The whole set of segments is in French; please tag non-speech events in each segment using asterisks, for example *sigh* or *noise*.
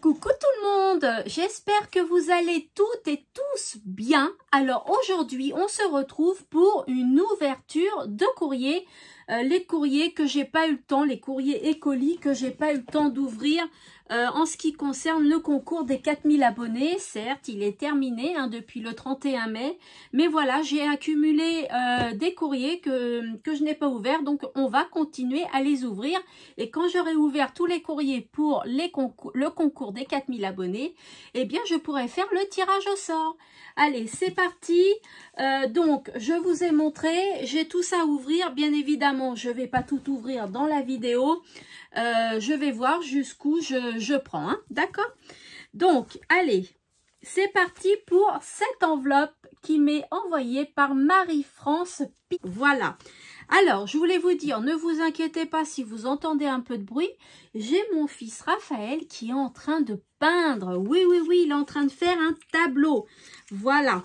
Coucou tout le monde, j'espère que vous allez toutes et tous bien. Alors aujourd'hui, on se retrouve pour une ouverture de courrier. Euh, les courriers que j'ai pas eu le temps, les courriers et colis que j'ai pas eu le temps d'ouvrir euh, en ce qui concerne le concours des 4000 abonnés. Certes, il est terminé hein, depuis le 31 mai, mais voilà, j'ai accumulé euh, des courriers que, que je n'ai pas ouverts, donc on va continuer à les ouvrir. Et quand j'aurai ouvert tous les courriers pour le concours des 4000 abonnés, eh bien, je pourrai faire le tirage au sort. Allez, c'est parti. Euh, donc, je vous ai montré, j'ai tout ça à ouvrir. Bien évidemment, je ne vais pas tout ouvrir dans la vidéo. Euh, je vais voir jusqu'où je, prends. Hein, D'accord? Donc, allez, c'est parti pour cette enveloppe qui m'est envoyée par Marie-France Voilà. Alors, je voulais vous dire, ne vous inquiétez pas si vous entendez un peu de bruit. J'ai mon fils Raphaël qui est en train de peindre. Oui, oui, oui, il est en train de faire un tableau. Voilà.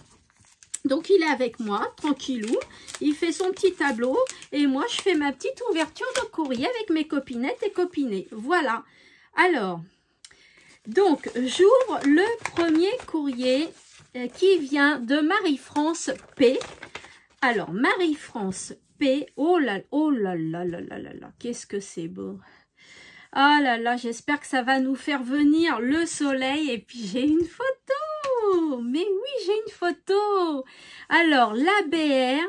Donc, il est avec moi, tranquillou. Il fait son petit tableau. Et moi, je fais ma petite ouverture de courrier avec mes copinettes et copinets. Voilà. Alors, donc, j'ouvre le premier courrier euh, qui vient de Marie-France P. Alors, Marie-France Oh là, oh là là là qu'est-ce que c'est beau. Ah là là, j'espère que ça va nous faire venir le soleil. Et puis, j'ai une photo. Mais oui, j'ai une photo. Alors, l'ABR,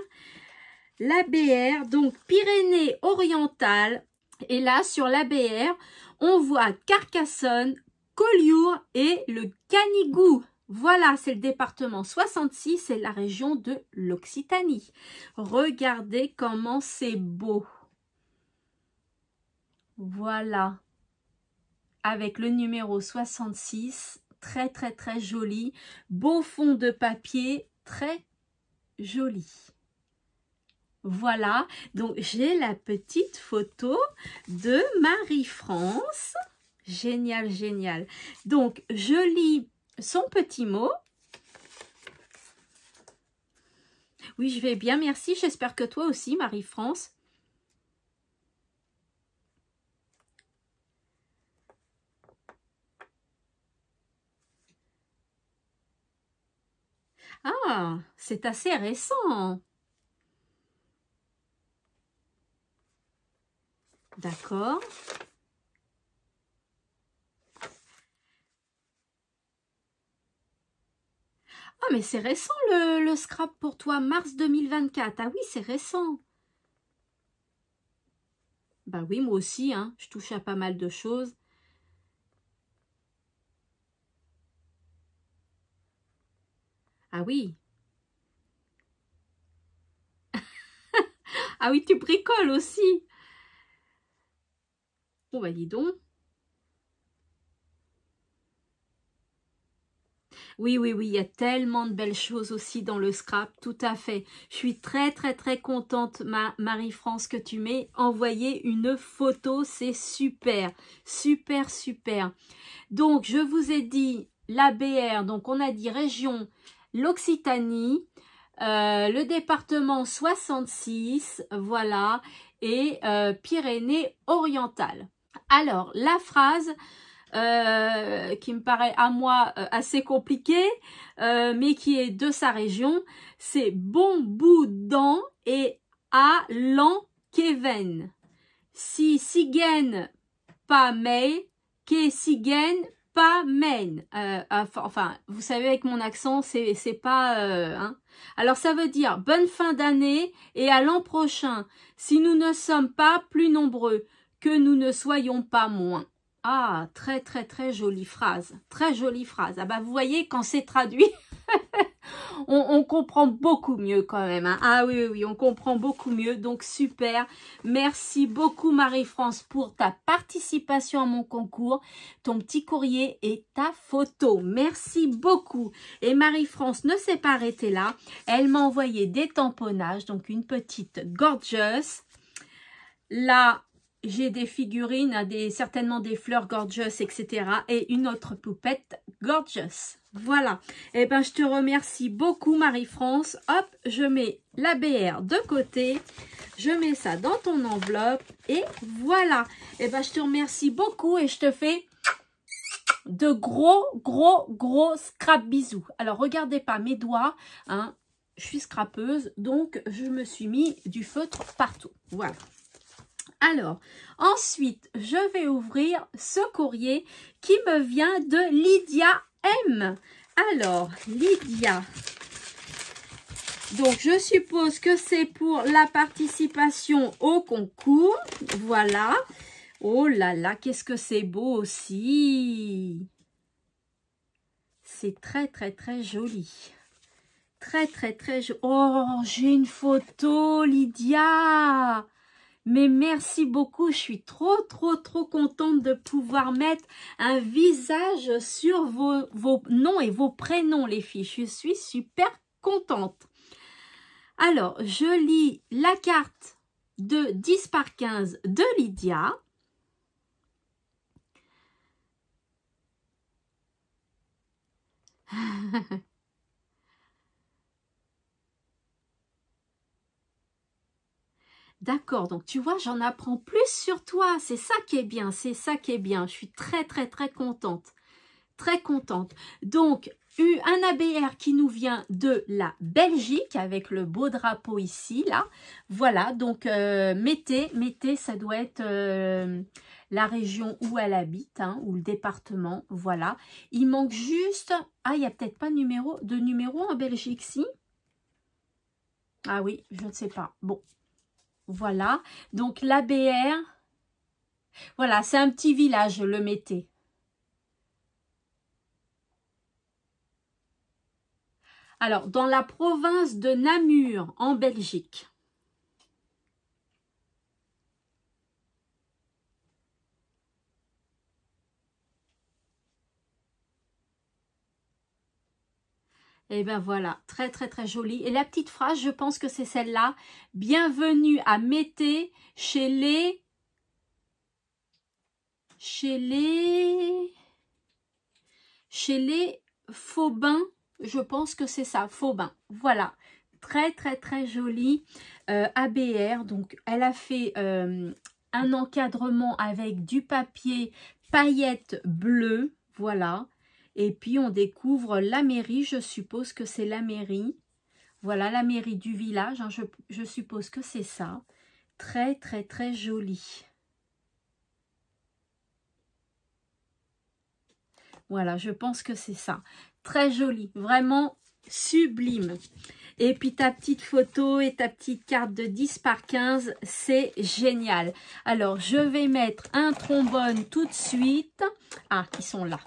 l'ABR, donc Pyrénées orientales. Et là, sur l'ABR, on voit Carcassonne, Collioure et le Canigou. Voilà, c'est le département 66, c'est la région de l'Occitanie. Regardez comment c'est beau. Voilà. Avec le numéro 66, très très très joli. Beau fond de papier, très joli. Voilà, donc j'ai la petite photo de Marie-France. Génial, génial. Donc, je son petit mot. Oui, je vais bien, merci. J'espère que toi aussi, Marie-France. Ah, c'est assez récent. D'accord. Ah, mais c'est récent le, scrap pour toi, mars 2024. Ah oui, c'est récent. Bah oui, moi aussi, hein, je touche à pas mal de choses. Ah oui. *laughs* ah oui, tu bricoles aussi. Bon, bah dis donc. Oui, oui, oui, il y a tellement de belles choses aussi dans le scrap, tout à fait. Je suis très, très, très contente, ma Marie-France, que tu m'aies envoyé une photo. C'est super, super, super. Donc, je vous ai dit l'ABR, donc on a dit région, l'Occitanie, euh, le département 66, voilà, et euh, Pyrénées-Orientales. Alors, la phrase euh, qui me paraît à moi euh, assez compliqué, euh, mais qui est de sa région, c'est bon dent et à l'enkeven. Si sigen pas mei, que sigen pas men. enfin, vous savez, avec mon accent, c'est pas... Hein. Alors, ça veut dire bonne fin d'année et à l'an prochain, si nous ne sommes pas plus nombreux, que nous ne soyons pas moins. Ah, très très très jolie phrase, très jolie phrase. Ah bah vous voyez, quand c'est traduit, *laughs* on, comprend beaucoup mieux quand même. Hein. Ah oui, oui, oui, on comprend beaucoup mieux, donc super. Merci beaucoup Marie-France pour ta participation à mon concours, ton petit courrier et ta photo. Merci beaucoup. Et Marie-France ne s'est pas arrêtée là, elle m'a envoyé des tamponnages, donc une petite gorgeous. Là, j'ai des figurines, des, certainement des fleurs gorgeous, etc. Et une autre poupette gorgeous. Voilà. Eh ben, je te remercie beaucoup, Marie-France. Hop, je mets la BR de côté. Je mets ça dans ton enveloppe. Et voilà. Eh ben, je te remercie beaucoup et je te fais de gros, gros, gros scrap bisous. Alors, regardez pas mes doigts, hein, je suis scrapeuse, donc je me suis mis du feutre partout. Voilà. Alors, ensuite, je vais ouvrir ce courrier qui me vient de Lydia M. Alors, Lydia, donc, je suppose que c'est pour la participation au concours. Voilà. Oh là là, qu'est-ce que c'est beau aussi. C'est très, très, très joli. Très, très, très joli. Oh, j'ai une photo, Lydia. Mais merci beaucoup, je suis trop, trop, trop contente de pouvoir mettre un visage sur vos, noms et vos prénoms, les filles. Je suis super contente. Alors, je lis la carte de 10 par 15 de Lydia. *laughs* D'accord, donc tu vois, j'en apprends plus sur toi. C'est ça qui est bien, c'est ça qui est bien. Je suis très, très, très contente. Très contente. Donc, un ABR qui nous vient de la Belgique avec le beau drapeau ici, là. Voilà, donc euh, mettez, mettez, ça doit être euh, la région où elle habite, hein, ou le département, voilà. Il manque juste, ah, il n'y a peut-être pas de numéro en Belgique, si? Ah oui, je ne sais pas. Bon, voilà. Donc l'ABR, voilà, c'est un petit village, le mettez. Alors, dans la province de Namur, en Belgique. Et eh bien voilà, très très très jolie. Et la petite phrase, je pense que c'est celle-là. Bienvenue à Mété chez les... Chez les... Chez les Faubins je pense que c'est ça, Faubin. Voilà, très très très joli euh, ABR. Donc, elle a fait euh, un encadrement avec du papier paillettes bleues. Voilà. Et puis, on découvre la mairie. Je suppose que c'est la mairie. Voilà, la mairie du village. Hein, je, suppose que c'est ça. Très très très joli. Voilà, je pense que c'est ça. Très joli, vraiment sublime. Et puis ta petite photo et ta petite carte de 10 par 15, c'est génial. Alors, je vais mettre un trombone tout de suite. Ah, ils sont là.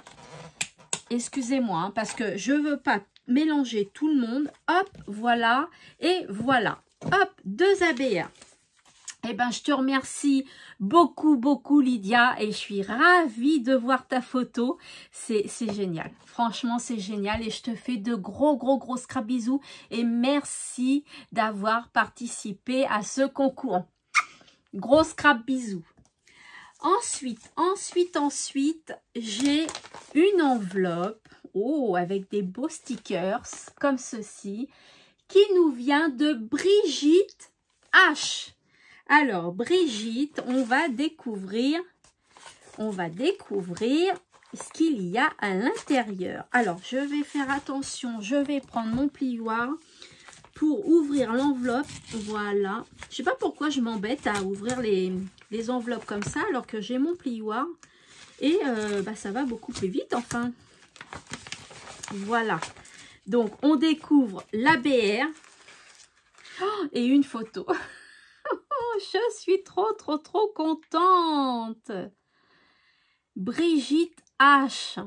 Excusez-moi, hein, parce que je veux pas mélanger tout le monde. Hop, voilà. Et voilà. Hop, deux ABA. Eh ben, je te remercie beaucoup, beaucoup, Lydia. Et je suis ravie de voir ta photo. C'est génial. Franchement, c'est génial. Et je te fais de gros, gros, gros scrap bisous. Et merci d'avoir participé à ce concours. Gros scrap bisous. Ensuite, ensuite, ensuite, j'ai une enveloppe. Oh, avec des beaux stickers comme ceci. Qui nous vient de Brigitte H. Alors, Brigitte, on va découvrir, on va découvrir ce qu'il y a à l'intérieur. Alors, je vais faire attention, je vais prendre mon plioir pour ouvrir l'enveloppe. Voilà. Je ne sais pas pourquoi je m'embête à ouvrir les, enveloppes comme ça alors que j'ai mon plioir. Et euh, bah, ça va beaucoup plus vite, enfin. Voilà. Donc, on découvre l'ABR. Oh, et une photo. *laughs* je suis trop, trop, trop contente. Brigitte H.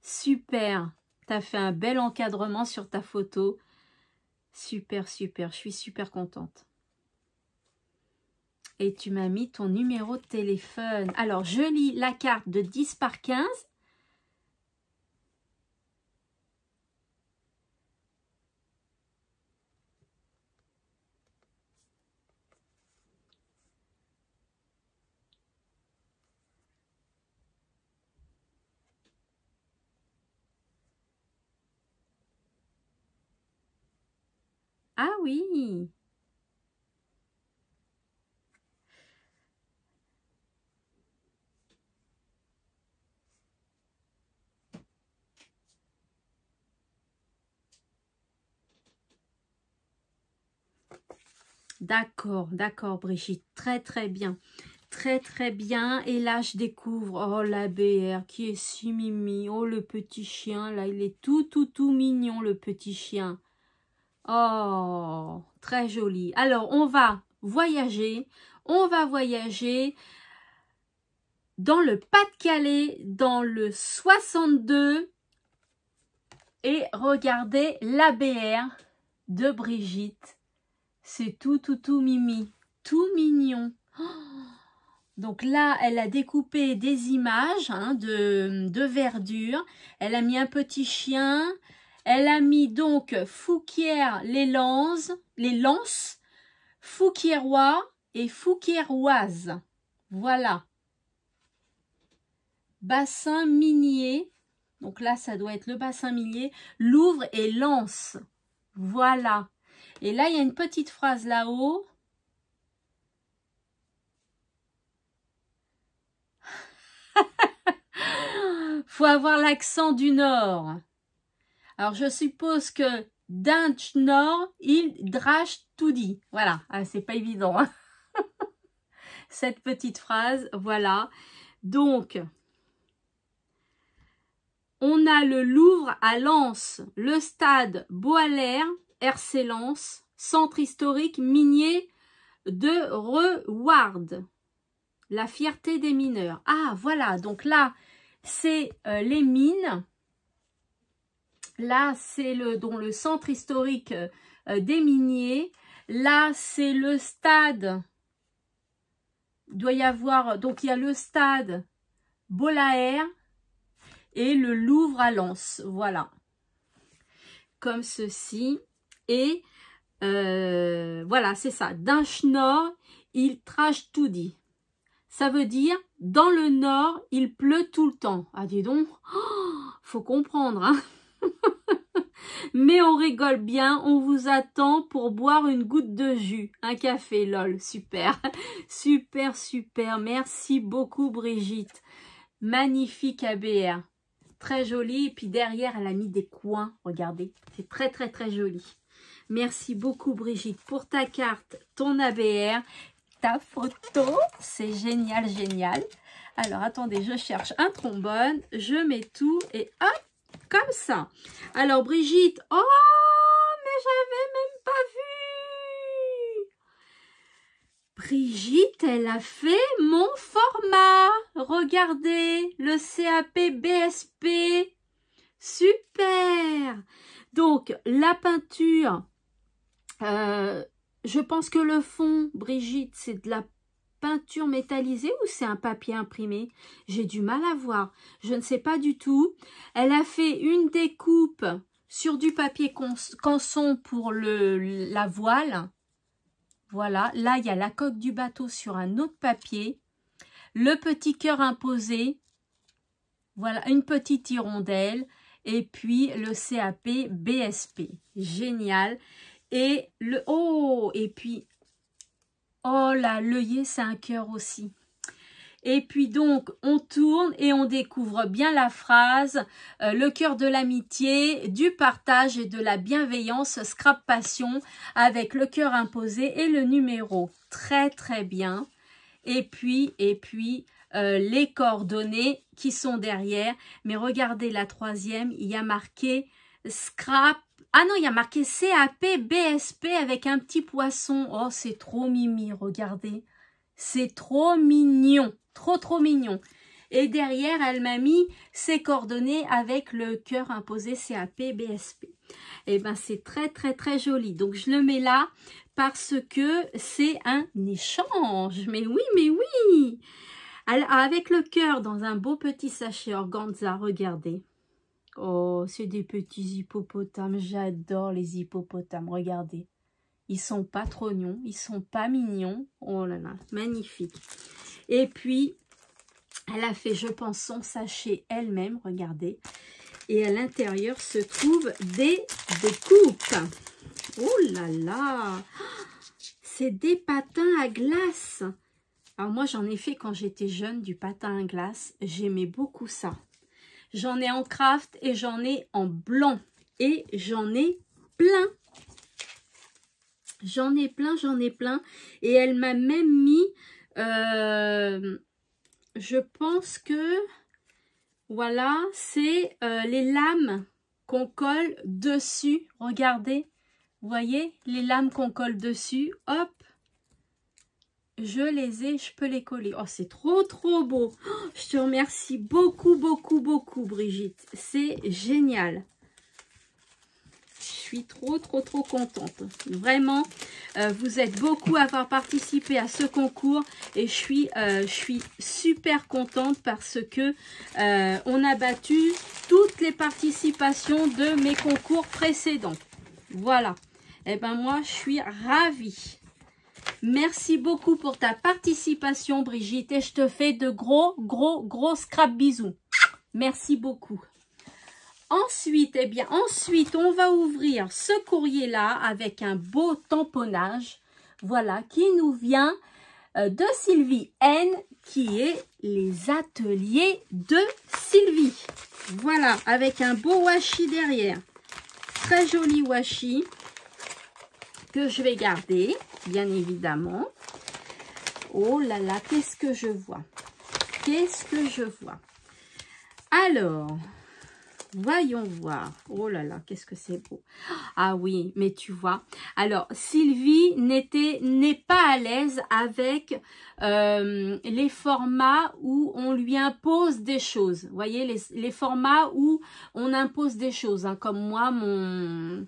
Super. Tu as fait un bel encadrement sur ta photo. Super, super. Je suis super contente. Et tu m'as mis ton numéro de téléphone. Alors, je lis la carte de 10 par 15 Ah oui D'accord, d'accord Brigitte, très très bien. Très très bien, et là je découvre, oh la BR qui est si mimi, oh le petit chien, là il est tout tout tout mignon le petit chien. Oh, très joli. Alors, on va voyager. On va voyager dans le Pas-de-Calais, dans le 62. Et regardez la BR de Brigitte. C'est tout, tout, tout mimi. Tout mignon. donc là, elle a découpé des images hein, de verdure. Elle a mis un petit chien. Elle a mis donc Fouquière les lances, les lances, Fouquiérois et Fouquiéroise. Voilà. Bassin minier. Donc là, ça doit être le bassin minier. Louvre et lance. Voilà. Et là, il y a une petite phrase là-haut. *laughs* faut avoir l'accent du Nord. Alors, je suppose que d'un Nord, il drache tout dit. Voilà, ah, c'est pas évident. Hein. *laughs* Cette petite phrase, voilà. Donc, on a le Louvre à Lens, le stade Boalaire, RC centre historique minier de Reward. La fierté des mineurs. Ah, voilà, donc là, c'est euh, les mines. Là, c'est le, centre historique euh, des miniers. Là, c'est le stade. Il doit y avoir, donc il y a le stade Bolaer et le Louvre à Lens. Voilà. Comme ceci. Et euh, voilà, c'est ça. D'un schnorr, il trache tout dit. Ça veut dire, dans le nord, il pleut tout le temps. Ah, dis donc, faut comprendre, hein *laughs* Mais on rigole bien, on vous attend pour boire une goutte de jus. Un café, lol, super. *laughs* Super, super. Merci beaucoup, Brigitte. Magnifique ABR. Très joli. Et puis derrière, elle a mis des coins. Regardez, c'est très, très, très joli. Merci beaucoup, Brigitte, pour ta carte, ton ABR ta photo. C'est génial, génial. Alors, attendez, je cherche un trombone. Je mets tout et hop, comme ça. Alors, Brigitte, oh, mais j'avais même pas vu. Brigitte, elle a fait mon format. Regardez, le CAP BSP. Super. Donc, la peinture, euh, je pense que le fond, Brigitte, c'est de la peinture métallisée ou c'est un papier imprimé? J'ai du mal à voir. Je ne sais pas du tout. Elle a fait une découpe sur du papier canson pour le, la voile. Voilà. Là, il y a la coque du bateau sur un autre papier. Le petit cœur imposé. Voilà, une petite hirondelle. Et puis le CAP BSP. Génial. Et le oh et puis oh là l'œillet c'est un cœur aussi. Et puis donc, on tourne et on découvre bien la phrase euh, Le cœur de l'amitié, du partage et de la bienveillance, scrap passion, avec le cœur imposé et le numéro. Très très bien. Et puis, et puis, euh, les coordonnées qui sont derrière. Mais regardez la troisième, il y a marqué scrap ah non, il y a marqué CAP BSP avec un petit poisson. Oh, c'est trop mimi, regardez. C'est trop mignon. Trop, trop mignon. Et derrière, elle m'a mis ses coordonnées avec le cœur imposé CAP BSP. Et eh ben, c'est très, très, très joli. Donc, je le mets là parce que c'est un échange. Mais oui, mais oui Avec le cœur dans un beau petit sachet organza, regardez. Oh, c'est des petits hippopotames. J'adore les hippopotames. Regardez. Ils sont pas trop mignons. Ils sont pas mignons. Oh là là, magnifique. Et puis, elle a fait, je pense, son sachet elle-même. Regardez. Et à l'intérieur se trouvent des, des coupes. Oh là là C'est des patins à glace. Alors moi, j'en ai fait quand j'étais jeune, du patin à glace. J'aimais beaucoup ça. J'en ai en craft et j'en ai en blanc. Et j'en ai plein. J'en ai plein, j'en ai plein. Et elle m'a même mis, euh, je pense que, voilà, c'est euh, les lames qu'on colle dessus. Regardez, vous voyez, les lames qu'on colle dessus. Hop, je les ai, je peux les coller. Oh, c'est trop, trop beau. Oh, je te remercie beaucoup, beaucoup, beaucoup, Brigitte. C'est génial. Je suis trop, trop, trop contente. Vraiment, euh, vous êtes beaucoup à avoir participé à ce concours et je suis, euh, super contente parce que euh, on a battu toutes les participations de mes concours précédents. Voilà. Et eh ben moi, je suis ravie. Merci beaucoup pour ta participation, Brigitte. Et je te fais de gros, gros, gros scrap bisous. Merci beaucoup. Ensuite, eh bien, ensuite, on va ouvrir ce courrier-là avec un beau tamponnage. Voilà, qui nous vient euh, de Sylvie N, qui est les ateliers de Sylvie. Voilà, avec un beau washi derrière. Très joli washi que je vais garder, bien évidemment. Oh là là, qu'est-ce que je vois? Qu'est-ce que je vois? Alors, voyons voir. Oh là là, qu'est-ce que c'est beau. Ah oui, mais tu vois. Alors, Sylvie n'est pas à l'aise avec euh, les formats où on lui impose des choses. Vous voyez, les, formats où on impose des choses. Hein, comme moi, mon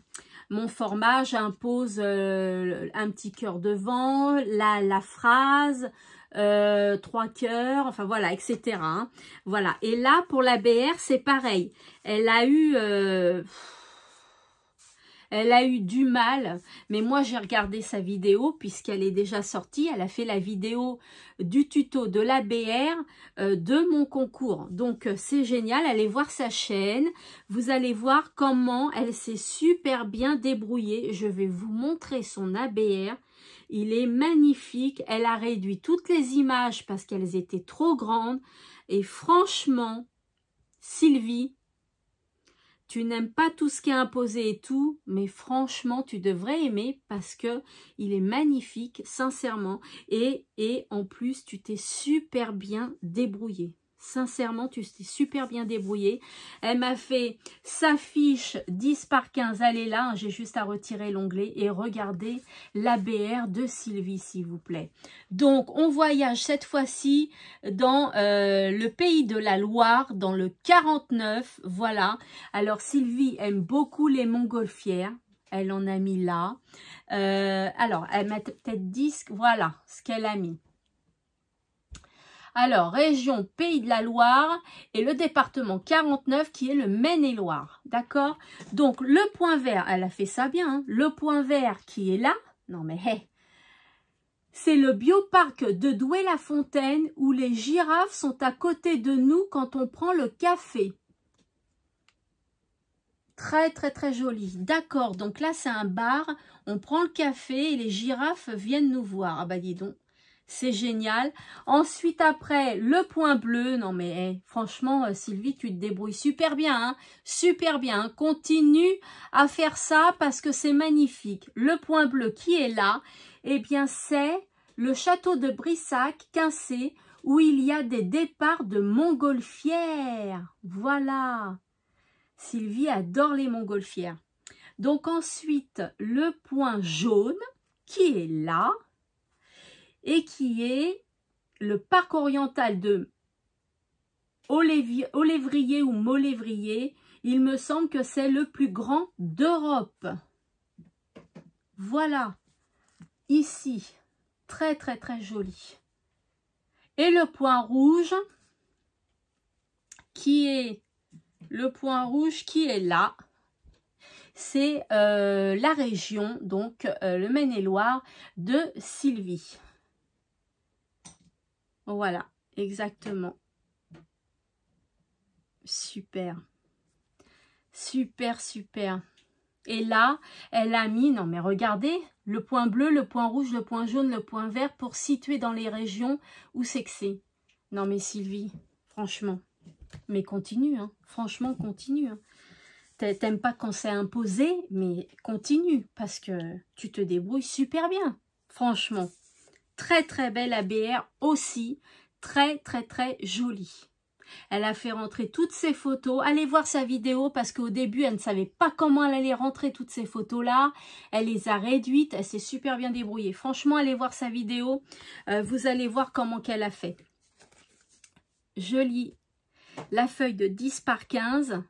mon format, j'impose euh, un petit cœur devant, la, la phrase, euh, trois cœurs, enfin voilà, etc. Hein. Voilà. Et là, pour la BR, c'est pareil. Elle a eu... Euh, elle a eu du mal, mais moi j'ai regardé sa vidéo puisqu'elle est déjà sortie. Elle a fait la vidéo du tuto de la BR euh, de mon concours. Donc euh, c'est génial, allez voir sa chaîne. Vous allez voir comment elle s'est super bien débrouillée. Je vais vous montrer son ABR. Il est magnifique. Elle a réduit toutes les images parce qu'elles étaient trop grandes. Et franchement, Sylvie, tu n'aimes pas tout ce qui est imposé et tout, mais franchement, tu devrais aimer parce que il est magnifique, sincèrement. Et, et en plus, tu t'es super bien débrouillé. Sincèrement, tu t'es super bien débrouillé. Elle m'a fait sa fiche 10 par 15. Elle est là. Hein, j'ai juste à retirer l'onglet et regarder l'ABR de Sylvie, s'il vous plaît. Donc, on voyage cette fois-ci dans euh, le pays de la Loire, dans le 49. Voilà. Alors, Sylvie aime beaucoup les montgolfières. Elle en a mis là. Euh, alors, elle met peut-être 10. Voilà ce qu'elle a mis. Alors, région Pays de la Loire et le département 49 qui est le Maine-et-Loire. D'accord? Donc, le point vert, elle a fait ça bien. Hein. le point vert qui est là, non mais hé, c'est le bioparc de Douai-la-Fontaine où les girafes sont à côté de nous quand on prend le café. Très, très, très joli. D'accord, donc là, c'est un bar. On prend le café et les girafes viennent nous voir. Ah bah dis donc, c'est génial. Ensuite, après, le point bleu. Non, mais franchement, euh, Sylvie, tu te débrouilles super bien. Hein super bien. Continue à faire ça parce que c'est magnifique. Le point bleu qui est là, eh bien, c'est le château de Brissac, Quincé, où il y a des départs de montgolfières. Voilà. Sylvie adore les montgolfières. Donc ensuite, le point jaune qui est là et qui est le parc oriental de Olévrier ou Molévrier. Il me semble que c'est le plus grand d'Europe. Voilà, ici, très très très joli. Et le point rouge, qui est le point rouge qui est là, c'est euh, la région, donc euh, le Maine-et-Loire de Sylvie. Voilà, exactement. Super. Super, super. Et là, elle a mis, non mais regardez, le point bleu, le point rouge, le point jaune, le point vert pour situer dans les régions où c'est que c'est. Non mais Sylvie, franchement, mais continue, hein. franchement continue. Hein. t'aimes pas quand c'est imposé, mais continue parce que tu te débrouilles super bien. Franchement, très très belle ABR aussi, très très très jolie. Elle a fait rentrer toutes ses photos. Allez voir sa vidéo parce qu'au début, elle ne savait pas comment elle allait rentrer toutes ces photos-là. Elle les a réduites. Elle s'est super bien débrouillée. Franchement, allez voir sa vidéo. Euh, vous allez voir comment qu'elle a fait. Je lis la feuille de 10 par 15.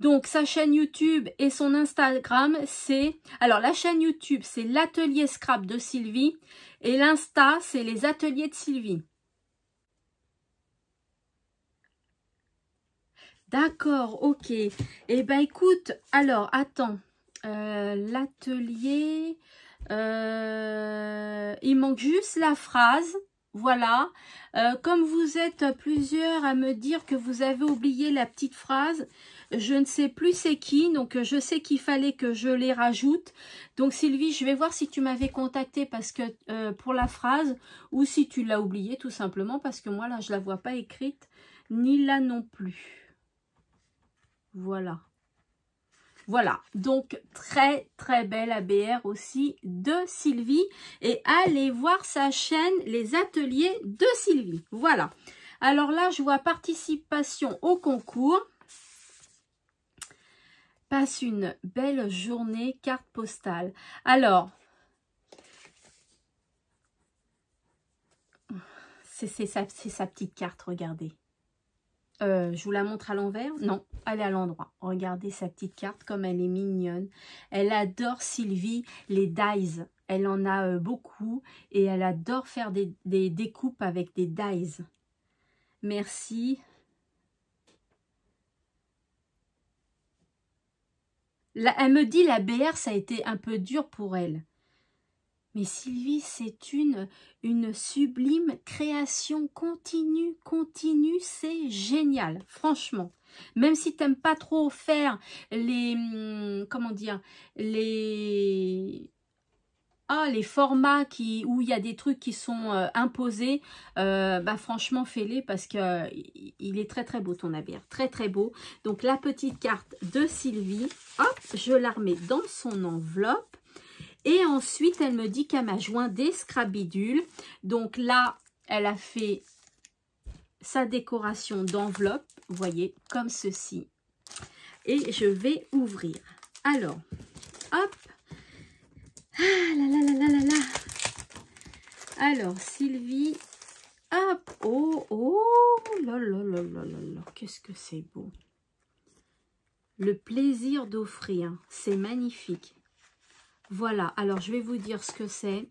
Donc, sa chaîne YouTube et son Instagram, c'est... Alors, la chaîne YouTube, c'est l'atelier scrap de Sylvie. Et l'Insta, c'est les ateliers de Sylvie. D'accord, ok. Eh ben, écoute, alors, attends. Euh, l'atelier... Euh, il manque juste la phrase. Voilà. Euh, comme vous êtes plusieurs à me dire que vous avez oublié la petite phrase, je ne sais plus c'est qui, donc je sais qu'il fallait que je les rajoute. Donc Sylvie, je vais voir si tu m'avais contacté parce que pour la phrase ou si tu l'as oublié tout simplement parce que moi là je la vois pas écrite ni là non plus. Voilà. Voilà, donc très très belle ABR aussi de Sylvie. Et allez voir sa chaîne Les Ateliers de Sylvie. Voilà. Alors là, je vois participation au concours. Une belle journée, carte postale. Alors, c'est sa, sa petite carte, regardez. Euh, je vous la montre à l'envers? Non, elle est à l'endroit. Regardez sa petite carte, comme elle est mignonne. Elle adore Sylvie, les dies. Elle en a euh, beaucoup et elle adore faire des, découpes avec des dies. Merci. Elle me dit la BR, ça a été un peu dur pour elle. Mais Sylvie, c'est une, une sublime création continue, continue, c'est génial, franchement. Même si tu n'aimes pas trop faire les, hum, comment dire, les, ah, les formats qui, où il y a des trucs qui sont euh, imposés, euh, bah franchement fais-les parce que euh, est très très beau ton navire, très très beau. Donc la petite carte de Sylvie, hop, je la remets dans son enveloppe. Et ensuite, elle me dit qu'elle m'a joint des scrabidules. Donc là, elle a fait sa décoration d'enveloppe, vous voyez, comme ceci. Et je vais ouvrir. Alors, hop. Ah là là là là là là. Alors, Sylvie, hop. Oh, oh, là là là là là là. Qu'est-ce que c'est beau. Le plaisir d'offrir, c'est magnifique. Voilà, alors je vais vous dire ce que c'est.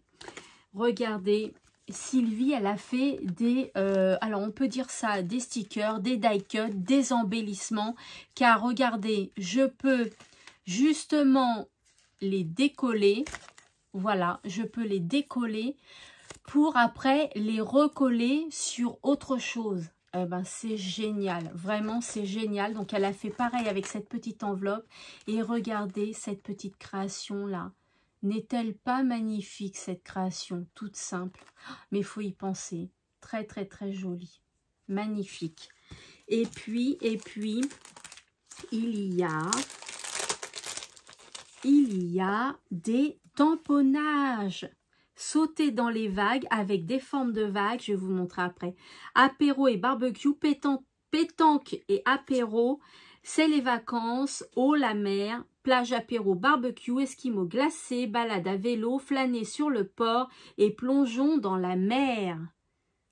Regardez, Sylvie, elle a fait des, euh, alors on peut dire ça, des stickers, des die cuts, des embellissements. Car regardez, je peux justement les décoller. Voilà, je peux les décoller pour après les recoller sur autre chose. Eh ben, c'est génial, vraiment c'est génial. Donc elle a fait pareil avec cette petite enveloppe. Et regardez cette petite création là. N'est-elle pas magnifique cette création, toute simple? Mais il faut y penser. Très très très jolie. Magnifique. Et puis, et puis, il y a, il y a des tamponnages. Sauter dans les vagues avec des formes de vagues, je vais vous montrer après. Apéro et barbecue, pétanque et apéro, c'est les vacances, eau, la mer, plage apéro, barbecue, esquimaux glacé, balade à vélo, flâner sur le port et plongeons dans la mer.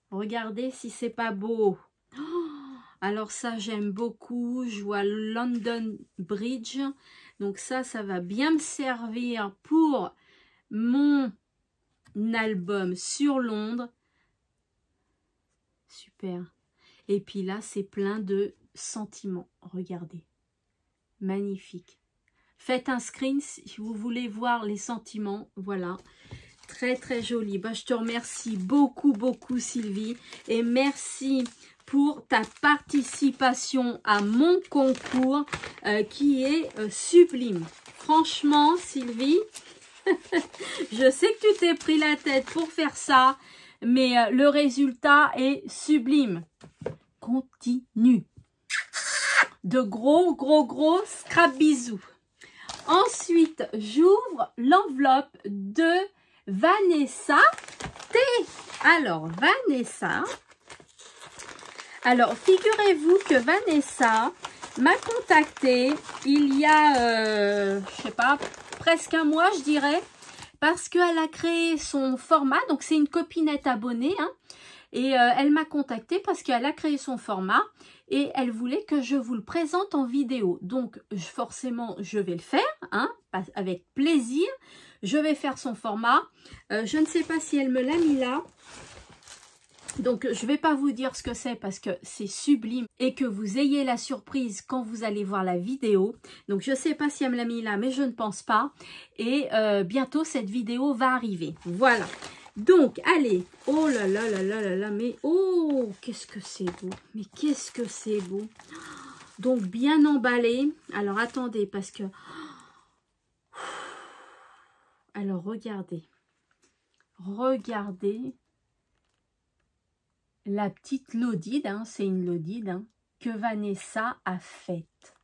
Regardez si c'est pas beau. Oh, alors ça, j'aime beaucoup. Je vois London Bridge. Donc ça, ça va bien me servir pour mon album sur Londres. Super. Et puis là, c'est plein de sentiments. Regardez. Magnifique. Faites un screen si vous voulez voir les sentiments. Voilà. Très, très joli. Bah, je te remercie beaucoup, beaucoup, Sylvie. Et merci pour ta participation à mon concours euh, qui est euh, sublime. Franchement, Sylvie, *laughs* je sais que tu t'es pris la tête pour faire ça, mais euh, le résultat est sublime. Continue. de gros, gros, gros scrap bisous. Ensuite, j'ouvre l'enveloppe de Vanessa T. Alors, Vanessa. Alors, figurez-vous que Vanessa m'a contacté il y a, euh, je sais pas, presque un mois, je dirais, parce qu'elle a créé son format. Donc, c'est une copinette abonnée, hein, et euh, elle m'a contacté parce qu'elle a créé son format et elle voulait que je vous le présente en vidéo. Donc, forcément, je vais le faire, hein, avec plaisir. Je vais faire son format. Euh, je ne sais pas si elle me l'a mis là. Donc, je ne vais pas vous dire ce que c'est parce que c'est sublime et que vous ayez la surprise quand vous allez voir la vidéo. Donc, je ne sais pas si elle me l'a mis là, mais je ne pense pas. Et euh, bientôt, cette vidéo va arriver. Voilà. Donc, allez. Oh là là là là là là, mais oh, qu'est-ce que c'est beau. Mais qu'est-ce que c'est beau. Donc, bien emballé. Alors, attendez, parce que... Alors, regardez. Regardez la petite lodide, hein, c'est une lodide, hein, que Vanessa a faite.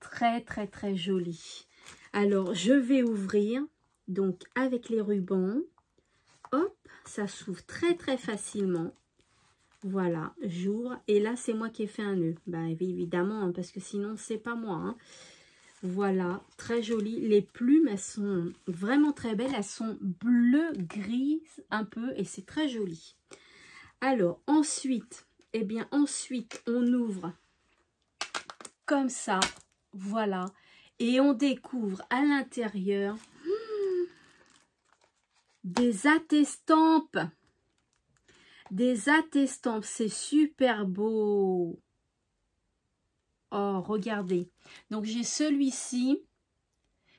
Très, très, très jolie. Alors, je vais ouvrir donc avec les rubans, hop, ça s'ouvre très très facilement. Voilà, j'ouvre et là c'est moi qui ai fait un nœud. Bah évidemment, hein, parce que sinon c'est pas moi. Voilà, très joli. Les plumes, elles sont vraiment très belles. Elles sont bleu grises un peu et c'est très joli. Alors, ensuite, eh bien, ensuite, on ouvre comme ça. Voilà. Et on découvre à l'intérieur des attestampes. Des attestampes, c'est super beau. Oh, regardez. Donc, j'ai celui-ci.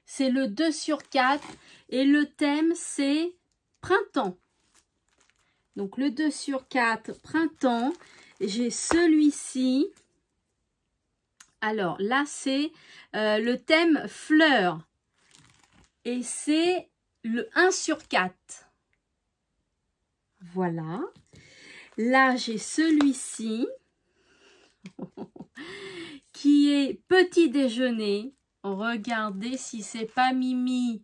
C'est le 2 sur 4. Et le thème, c'est printemps. Donc, le 2 sur 4, printemps. J'ai celui-ci. Alors, là, c'est euh, le thème fleurs. Et c'est le 1 sur 4. Voilà. Là, j'ai celui-ci *laughs* qui est petit déjeuner. Regardez si c'est pas Mimi.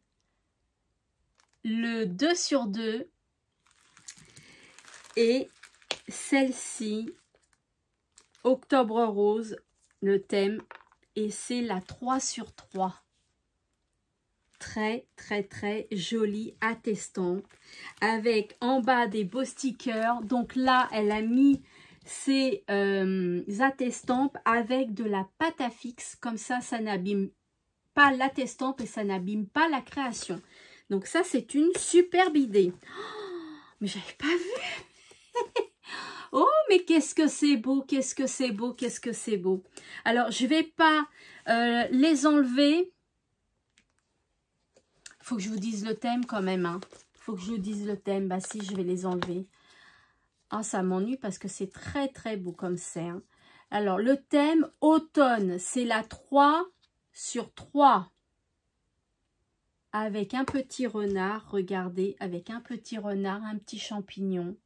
Le 2 sur 2. Et celle-ci, Octobre Rose, le thème. Et c'est la 3 sur 3 très très très jolie attestante avec en bas des beaux stickers. Donc là elle a mis ces euh, attestampes avec de la pâte à fixe. Comme ça ça n'abîme pas l'attestampe et ça n'abîme pas la création. Donc ça c'est une superbe idée. Oh, mais j'avais pas vu Oh, mais qu'est-ce que c'est beau, qu'est-ce que c'est beau, qu'est-ce que c'est beau. Alors, je vais pas euh, les enlever faut que je vous dise le thème quand même. Hein. faut que je vous dise le thème. Bah si, je vais les enlever. Ah, ça m'ennuie parce que c'est très très beau comme c'est. Hein. Alors, le thème automne, c'est la 3 sur 3. Avec un petit renard, regardez, avec un petit renard, un petit champignon.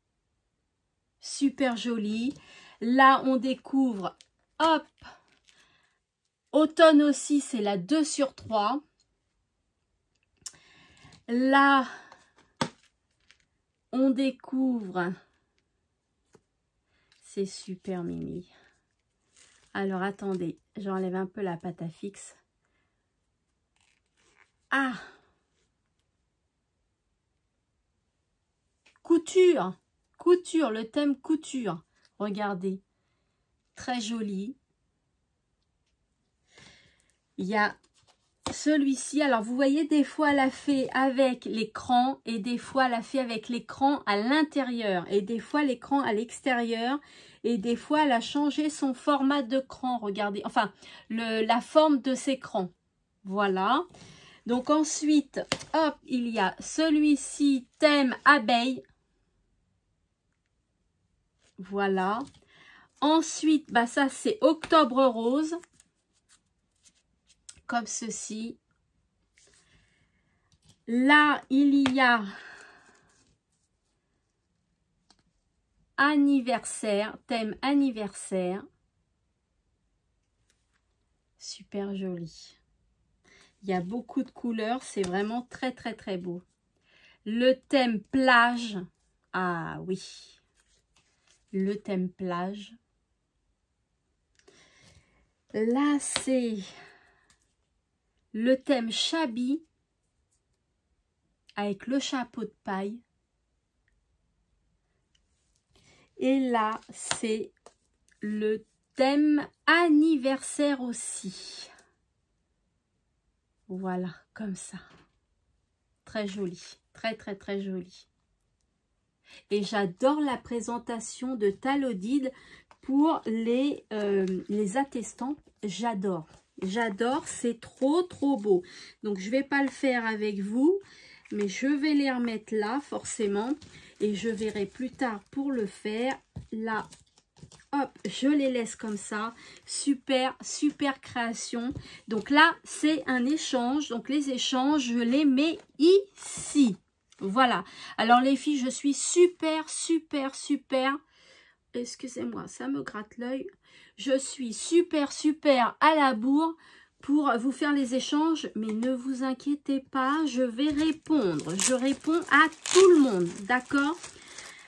Super joli. Là, on découvre, hop, automne aussi, c'est la 2 sur 3. Là, on découvre. C'est super Mimi. Alors, attendez, j'enlève un peu la pâte à fixe. Ah Couture Couture, le thème couture. Regardez. Très joli. Il y a celui-ci, alors vous voyez, des fois elle a fait avec l'écran et des fois elle a fait avec l'écran à l'intérieur et des fois l'écran à l'extérieur et des fois elle a changé son format de cran, regardez, enfin la forme de ses crans. Voilà. Donc ensuite, hop, il y a celui-ci, thème abeille. Voilà. Ensuite, bah ça c'est octobre rose comme ceci. Là, il y a anniversaire, thème anniversaire. Super joli. Il y a beaucoup de couleurs. C'est vraiment très, très, très beau. Le thème plage. Ah oui. Le thème plage. Là, c'est le thème Chabi avec le chapeau de paille. Et là, c'est le thème anniversaire aussi. Voilà, comme ça. Très joli, très très très joli. Et j'adore la présentation de Talodide pour les, euh, les attestants. J'adore. J'adore, c'est trop trop beau. Donc je vais pas le faire avec vous, mais je vais les remettre là forcément. Et je verrai plus tard pour le faire. Là, hop, je les laisse comme ça. Super, super création. Donc là, c'est un échange. Donc les échanges, je les mets ici. Voilà. Alors les filles, je suis super, super, super. Excusez-moi, ça me gratte l'œil. Je suis super, super à la bourre pour vous faire les échanges. Mais ne vous inquiétez pas, je vais répondre. Je réponds à tout le monde, d'accord?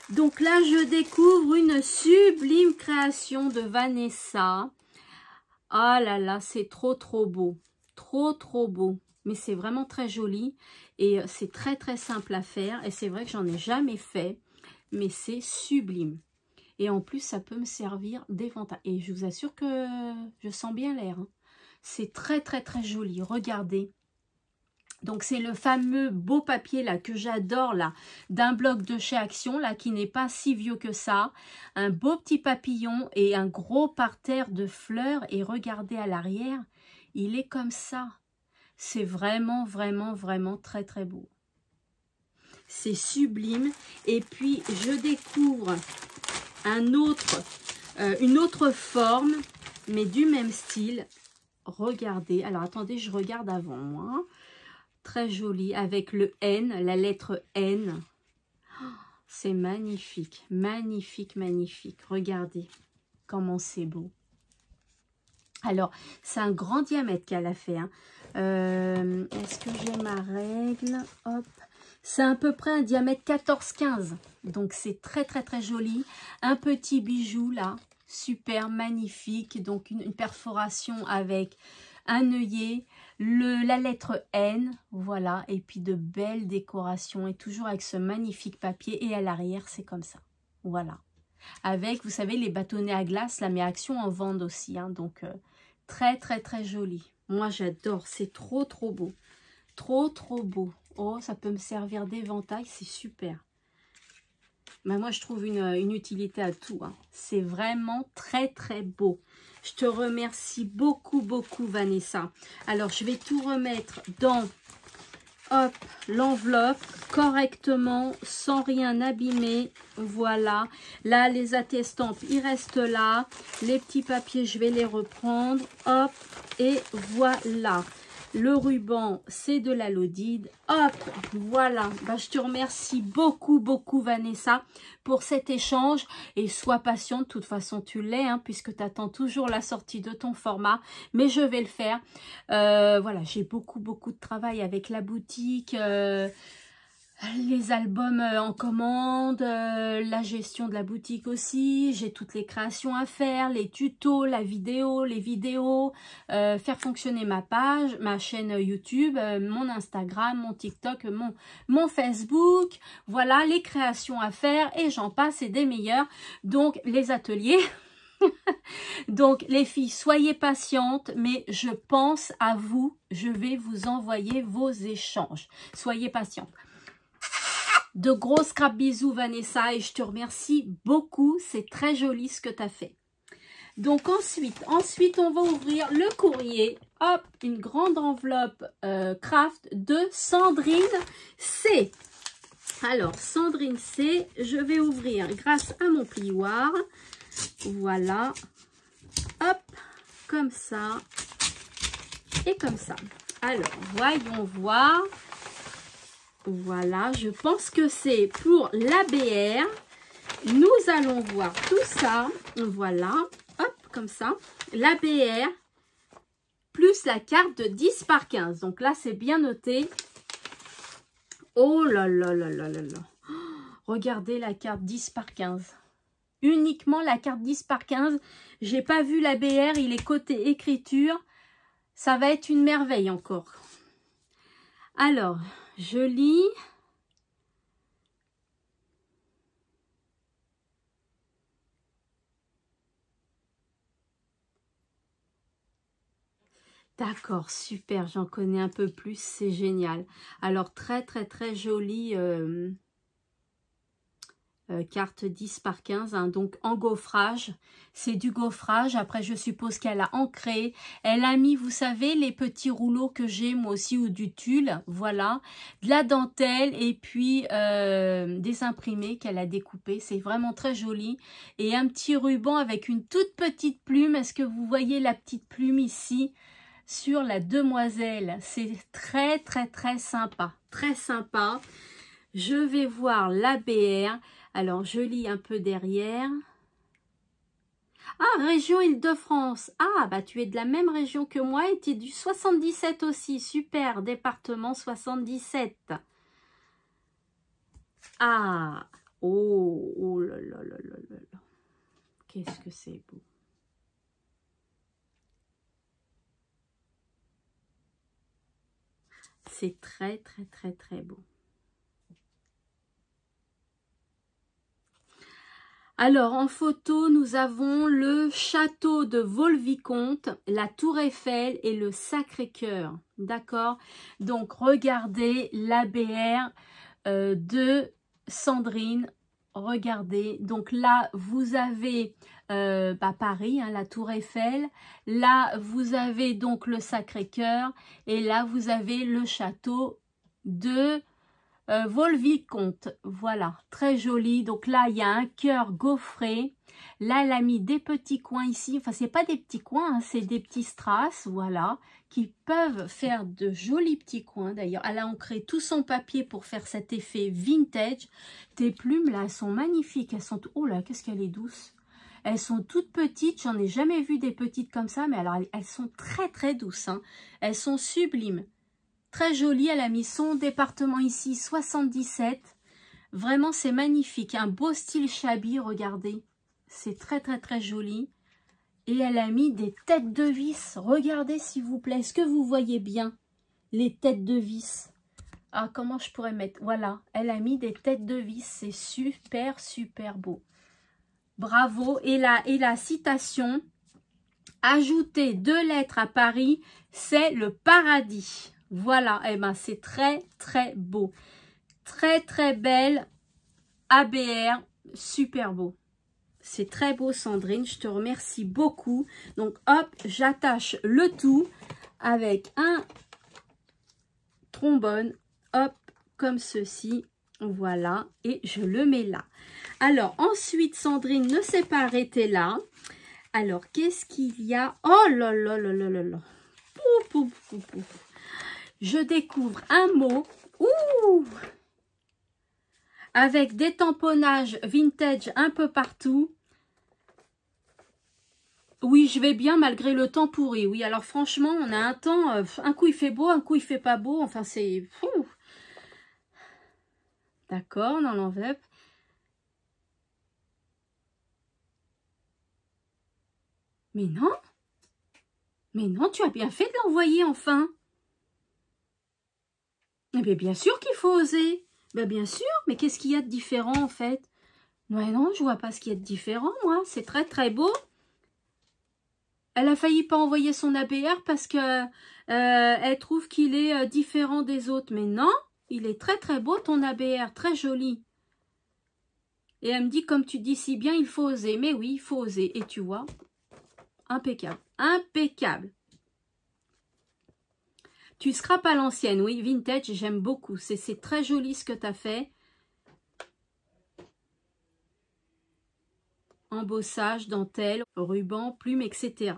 Donc là, je découvre une sublime création de Vanessa. Ah là là, c'est trop trop beau. Trop trop beau. Mais c'est vraiment très joli. Et euh, c'est très très simple à faire. Et c'est vrai que j'en ai jamais fait. Mais c'est sublime. Et en plus, ça peut me servir d'éventail. Et je vous assure que je sens bien l'air. Hein. C'est très très très joli. Regardez. Donc c'est le fameux beau papier là que j'adore là, d'un bloc de chez Action là qui n'est pas si vieux que ça. Un beau petit papillon et un gros parterre de fleurs et regardez à l'arrière, il est comme ça. C'est vraiment vraiment vraiment très très beau. C'est sublime et puis je découvre un autre, euh, une autre forme mais du même style. Regardez, alors attendez je regarde avant moi. Très joli avec le N, la lettre N. c'est magnifique, magnifique, magnifique. Regardez comment c'est beau. Alors, c'est un grand diamètre qu'elle a fait. Hein. Euh, est-ce que j'ai ma règle? Hop. C'est à peu près un diamètre 14-15. Donc, c'est très, très, très joli. Un petit bijou, là. Super, magnifique. Donc, une perforation avec un œillet, le, la lettre N, voilà, et puis de belles décorations, et toujours avec ce magnifique papier, et à l'arrière, c'est comme ça, voilà. Avec, vous savez, les bâtonnets à glace, la actions en vendent aussi, hein, donc euh, très, très, très joli. Moi, j'adore, c'est trop, trop beau, trop, trop beau. Oh, ça peut me servir d'éventail, c'est super. Mais moi, je trouve une, une utilité à tout. Hein. C'est vraiment très, très beau. Je te remercie beaucoup, beaucoup, Vanessa. Alors, je vais tout remettre dans l'enveloppe correctement, sans rien abîmer. Voilà. Là, les attestants, ils restent là. Les petits papiers, je vais les reprendre. Hop, et voilà. Le ruban, c'est de la lodide. Hop, voilà. Bah, je te remercie beaucoup, beaucoup, Vanessa, pour cet échange. Et sois patiente, de toute façon, tu l'es, hein, puisque tu attends toujours la sortie de ton format. Mais je vais le faire. Euh, voilà, j'ai beaucoup, beaucoup de travail avec la boutique. Euh, les albums euh, en commande, euh, la gestion de la boutique aussi, j'ai toutes les créations à faire, les tutos, la vidéo, les vidéos, euh, faire fonctionner ma page, ma chaîne YouTube, mon Instagram, mon TikTok, mon, mon Facebook, voilà les créations à faire et j'en passe et des meilleurs, donc les ateliers. *laughs* Donc les filles, soyez patientes, mais je pense à vous, je vais vous envoyer vos échanges. Soyez patientes. De gros scrap bisous Vanessa et je te remercie beaucoup. C'est très joli ce que tu as fait. Donc ensuite, ensuite on va ouvrir le courrier. Hop, une grande enveloppe euh, craft de Sandrine C. Alors Sandrine C, je vais ouvrir grâce à mon plioir. Voilà. Hop, comme ça. Et comme ça. Alors, voyons voir. Voilà, je pense que c'est pour l'ABR. Nous allons voir tout ça. Voilà, hop, comme ça. L'ABR plus la carte de 10 par 15. Donc là, c'est bien noté. Oh là là là là là là. Regardez la carte 10 par 15. Uniquement la carte 10 par 15. J'ai pas vu la BR, il est côté écriture. Ça va être une merveille encore. Alors, je lis. D'accord, super, j'en connais un peu plus, c'est génial. Alors, très, très, très jolie euh, euh, carte 10 par 15, hein, donc en gaufrage. C'est du gaufrage, après je suppose qu'elle a ancré. Elle a mis, vous savez, les petits rouleaux que j'ai moi aussi, ou du tulle, voilà. De la dentelle et puis euh, des imprimés qu'elle a découpés. C'est vraiment très joli. Et un petit ruban avec une toute petite plume. Est-ce que vous voyez la petite plume ici sur la demoiselle? C'est très, très, très sympa. Très sympa. Je vais voir la BR. Alors, je lis un peu derrière. Ah, région Île-de-France. Ah, bah tu es de la même région que moi et tu es du 77 aussi. Super, département 77. Ah, oh, oh là là là là là. Qu'est-ce que c'est beau. C'est très, très, très, très beau. Alors, en photo, nous avons le château de Volvicomte, la tour Eiffel et le Sacré-Cœur. D'accord? Donc, regardez l'ABR euh, de Sandrine. Regardez. Donc là, vous avez euh, bah, Paris, hein, la Tour Eiffel. Là, vous avez donc le Sacré-Cœur. Et là, vous avez le château de euh. Voilà, très joli. Donc là, il y a un cœur gaufré. Là, elle a mis des petits coins ici. Enfin, c'est pas des petits coins, hein, c'est des petits strass, voilà, qui peuvent faire de jolis petits coins. D'ailleurs, elle a ancré tout son papier pour faire cet effet vintage. Tes plumes, là, elles sont magnifiques. Elles sont... Oh là, qu'est-ce qu'elle est douce elles sont toutes petites, j'en ai jamais vu des petites comme ça, mais alors elles sont très très douces. Hein. Elles sont sublimes. Très jolies, elle a mis son département ici, 77. Vraiment, c'est magnifique. Un beau style shabby, regardez. C'est très très très joli. Et elle a mis des têtes de vis. Regardez s'il vous plaît. Est-ce que vous voyez bien les têtes de vis? Ah, comment je pourrais mettre? Voilà, elle a mis des têtes de vis. C'est super super beau. Bravo. Et la, et la citation, ajouter deux lettres à Paris, c'est le paradis. Voilà, eh ben c'est très très beau. Très très belle ABR, super beau. C'est très beau Sandrine, je te remercie beaucoup. Donc hop, j'attache le tout avec un trombone, hop, comme ceci. Voilà, et je le mets là. Alors, ensuite, Sandrine ne s'est pas arrêtée là. Alors, qu'est-ce qu'il y a? Oh là là là là là là Je découvre un mot. Ouh Avec des tamponnages vintage un peu partout. Oui, je vais bien malgré le temps pourri. Oui, alors franchement, on a un temps... Euh, un coup, il fait beau, un coup, il fait pas beau. Enfin, c'est... D'accord, dans l'enveloppe. Mais non Mais non, tu as bien fait de l'envoyer enfin Eh bien, sûr qu'il faut oser ben, Bien sûr, mais qu'est-ce qu'il y a de différent en fait? Ouais, non, je vois pas ce qu'il y a de différent, moi. C'est très très beau. Elle a failli pas envoyer son ABR parce que euh, elle trouve qu'il est euh, différent des autres. Mais non, il est très très beau ton ABR, très joli. Et elle me dit, comme tu dis si bien, il faut oser. Mais oui, il faut oser. Et tu vois, impeccable, impeccable. Tu scrapes à l'ancienne, oui, vintage, j'aime beaucoup. C'est très joli ce que tu as fait. Embossage, dentelle, ruban, plume, etc.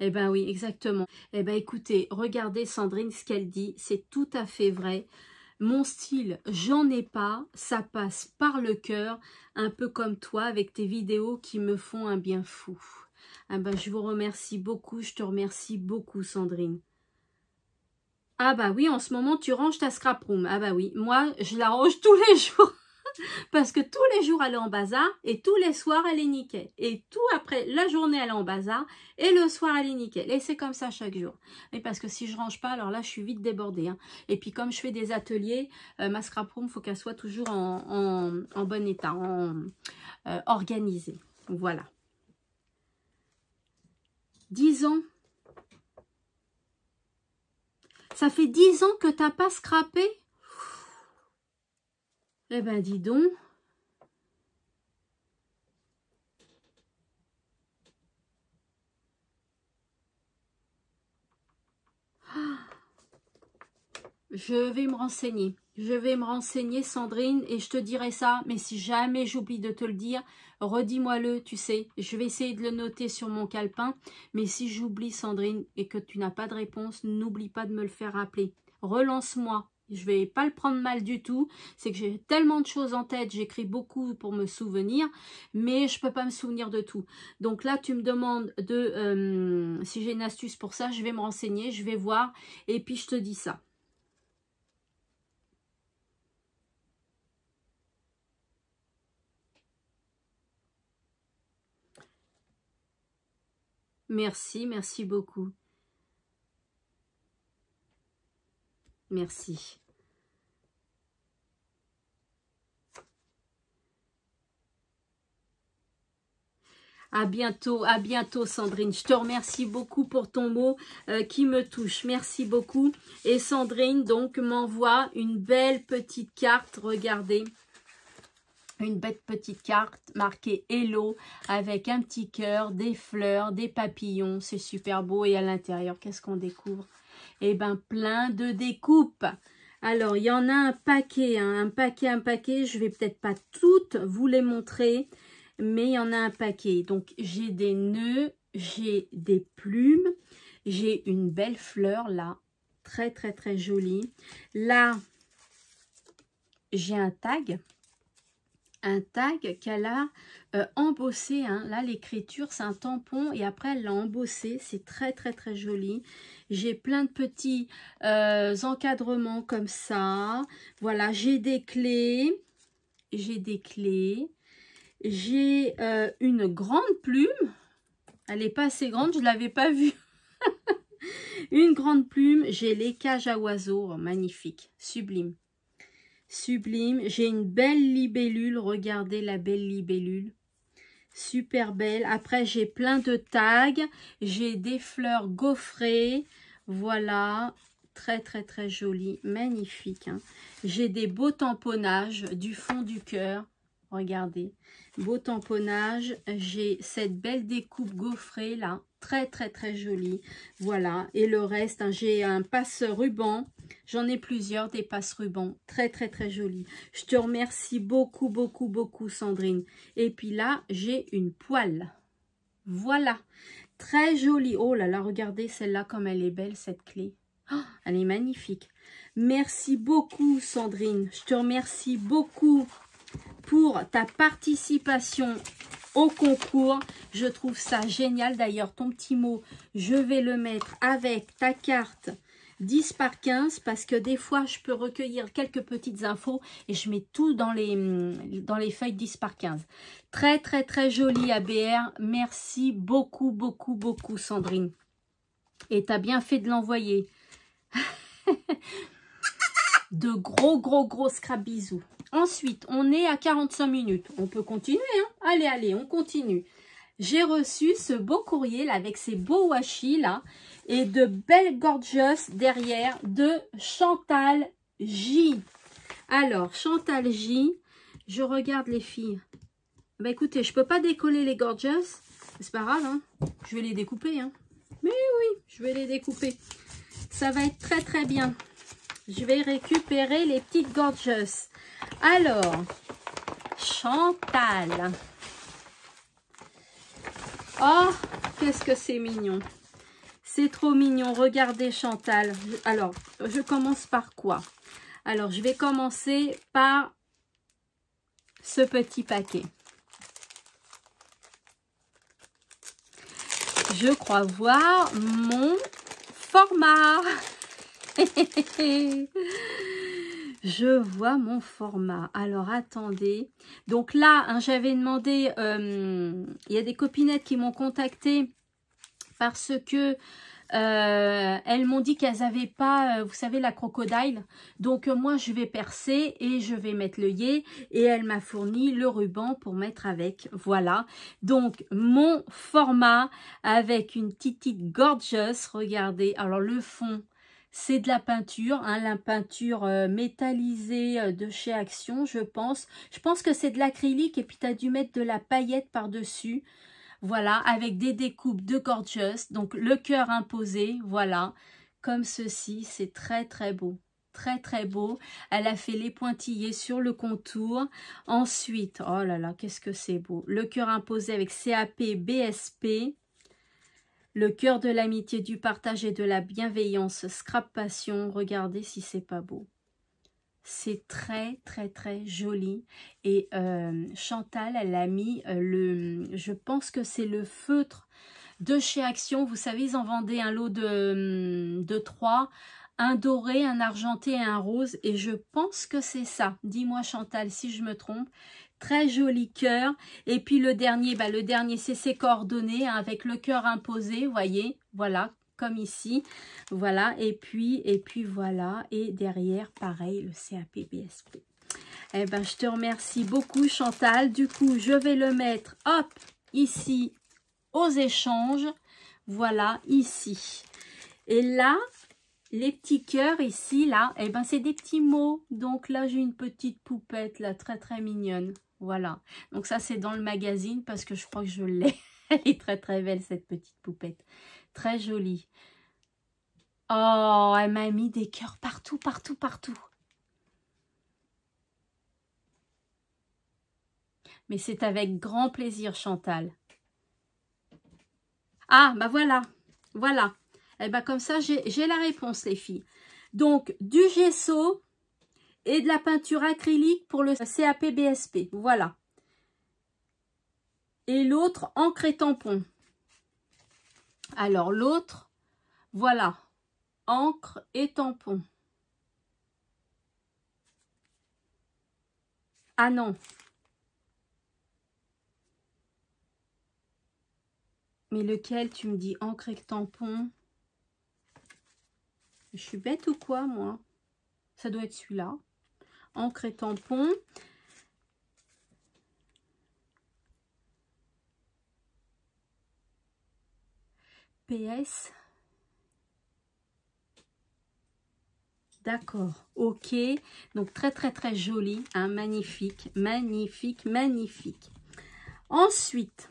Eh bien oui, exactement. Eh bien écoutez, regardez Sandrine ce qu'elle dit, c'est tout à fait vrai. Mon style, j'en ai pas. Ça passe par le cœur, un peu comme toi, avec tes vidéos qui me font un bien fou. Ah ben, je vous remercie beaucoup. Je te remercie beaucoup, Sandrine. Ah bah oui, en ce moment, tu ranges ta scrap room. Ah bah oui, moi, je la range *laughs* tous les jours. Parce que tous les jours, elle est en bazar et tous les soirs, elle est nickel. Et tout après, la journée, elle est en bazar et le soir, elle est nickel. Et c'est comme ça chaque jour. Mais parce que si je range pas, alors là, je suis vite débordée. Hein. Et puis, comme je fais des ateliers, euh, ma scrap room, il faut qu'elle soit toujours en, bon état, euh, organisée. Voilà. 10 ans. Ça fait 10 ans que tu n'as pas scrappé? Eh ben, dis donc. Je vais me renseigner. Je vais me renseigner, Sandrine, et je te dirai ça. Mais si jamais j'oublie de te le dire, redis-moi-le, tu sais. Je vais essayer de le noter sur mon calepin. Mais si j'oublie, Sandrine, et que tu n'as pas de réponse, n'oublie pas de me le faire rappeler. Relance-moi je vais pas le prendre mal du tout. C'est que j'ai tellement de choses en tête, j'écris beaucoup pour me souvenir, mais je peux pas me souvenir de tout. Donc là, tu me demandes de euh, si j'ai une astuce pour ça, je vais me renseigner, je vais voir, et puis je te dis ça. Merci, merci beaucoup. Merci. À bientôt, à bientôt Sandrine. Je te remercie beaucoup pour ton mot euh, qui me touche. Merci beaucoup. Et Sandrine donc m'envoie une belle petite carte. Regardez. Une belle petite carte marquée Hello avec un petit cœur, des fleurs, des papillons. C'est super beau. Et à l'intérieur, qu'est-ce qu'on découvre? Eh bien, plein de découpes. Alors, il y en a un paquet, hein, un paquet, un paquet. Je vais peut-être pas toutes vous les montrer mais il y en a un paquet. Donc, j'ai des nœuds, j'ai des plumes, j'ai une belle fleur là, très très très jolie. Là, j'ai un tag, un tag qu'elle a euh, embossé. Hein. Là, l'écriture, c'est un tampon et après, elle l'a embossé. C'est très très très joli. J'ai plein de petits euh, encadrements comme ça. Voilà, j'ai des clés. J'ai des clés. J'ai euh, une grande plume. Elle n'est pas assez grande, je ne l'avais pas vue. *laughs* une grande plume. J'ai les cages à oiseaux. magnifique, sublime. Sublime. J'ai une belle libellule. Regardez la belle libellule. Super belle. Après, j'ai plein de tags. J'ai des fleurs gaufrées. Voilà. Très, très, très joli. Magnifique. Hein. J'ai des beaux tamponnages du fond du cœur. Regardez, beau tamponnage. J'ai cette belle découpe gaufrée là, très très très jolie. Voilà, et le reste, hein, j'ai un passe-ruban. J'en ai plusieurs, des passe-rubans. Très très très joli. Je te remercie beaucoup beaucoup beaucoup Sandrine. Et puis là, j'ai une poêle. Voilà, très jolie. Oh là là, regardez celle-là comme elle est belle cette clé. Oh, elle est magnifique. Merci beaucoup Sandrine. Je te remercie beaucoup pour ta participation au concours. Je trouve ça génial. D'ailleurs, ton petit mot, je vais le mettre avec ta carte 10 par 15 parce que des fois, je peux recueillir quelques petites infos et je mets tout dans les, dans les feuilles 10 par 15. Très, très, très joli ABR. Merci beaucoup, beaucoup, beaucoup, Sandrine. Et tu as bien fait de l'envoyer. *laughs* de gros, gros, gros scrap bisous. Ensuite, on est à 45 minutes. On peut continuer. Hein allez, allez, on continue. J'ai reçu ce beau courrier avec ces beaux washi là et de belles gorgeous derrière de Chantal J. Alors, Chantal J, je regarde les filles. Bah écoutez, je peux pas décoller les gorgeous. C'est pas grave, hein je vais les découper. Hein Mais oui, je vais les découper. Ça va être très très bien. Je vais récupérer les petites gorgeous. Alors, Chantal. Oh, qu'est-ce que c'est mignon. C'est trop mignon. Regardez Chantal. Alors, je commence par quoi? Alors, je vais commencer par ce petit paquet. Je crois voir mon format. *laughs* je vois mon format. Alors, attendez. Donc là, hein, j'avais demandé, euh, il y a des copinettes qui m'ont contacté parce que euh, elles m'ont dit qu'elles n'avaient pas, euh, vous savez, la crocodile. Donc, moi, je vais percer et je vais mettre le yé. Et elle m'a fourni le ruban pour mettre avec. Voilà. Donc, mon format avec une petite gorgeous. Regardez. Alors, le fond, c'est de la peinture, hein, la peinture euh, métallisée de chez Action, je pense. Je pense que c'est de l'acrylique et puis tu as dû mettre de la paillette par-dessus. Voilà, avec des découpes de gorgeous. Donc, le cœur imposé, voilà, comme ceci. C'est très, très beau. Très, très beau. Elle a fait les pointillés sur le contour. Ensuite, oh là là, qu'est-ce que c'est beau. Le cœur imposé avec CAP, BSP. Le cœur de l'amitié, du partage et de la bienveillance, Scrap Passion. Regardez si c'est pas beau. C'est très, très, très joli. Et euh, Chantal, elle a mis euh, le... Je pense que c'est le feutre de chez Action. Vous savez, ils en vendaient un lot de, de 3. Un doré, un argenté et un rose. Et je pense que c'est ça. Dis-moi Chantal si je me trompe. Très joli cœur. Et puis le dernier, bah, le dernier c'est ses coordonnées hein, avec le cœur imposé. Voyez, voilà, comme ici. Voilà, et puis, et puis voilà. Et derrière, pareil, le CAP BSP. Eh ben, je te remercie beaucoup, Chantal. Du coup, je vais le mettre, hop, ici, aux échanges. Voilà, ici. Et là, les petits cœurs ici, là, eh ben, c'est des petits mots. Donc là, j'ai une petite poupette, là, très, très mignonne. Voilà. Donc ça, c'est dans le magazine parce que je crois que je l'ai. *laughs* Elle est très, très belle, cette petite poupette. Très jolie. Oh, elle m'a mis des cœurs partout, partout, partout. Mais c'est avec grand plaisir, Chantal. Ah, bah voilà, voilà. Et eh bah comme ça, j'ai la réponse, les filles. Donc, du gesso et de la peinture acrylique pour le CAP BSP. Voilà. Et l'autre, encre et tampon. Alors, l'autre, voilà, encre et tampon. Ah non. Mais lequel tu me dis encre et tampon? Je suis bête ou quoi, moi? Ça doit être celui-là. Encre tampon. PS. D'accord, ok. Donc très très très joli, hein, magnifique, magnifique, magnifique. Ensuite,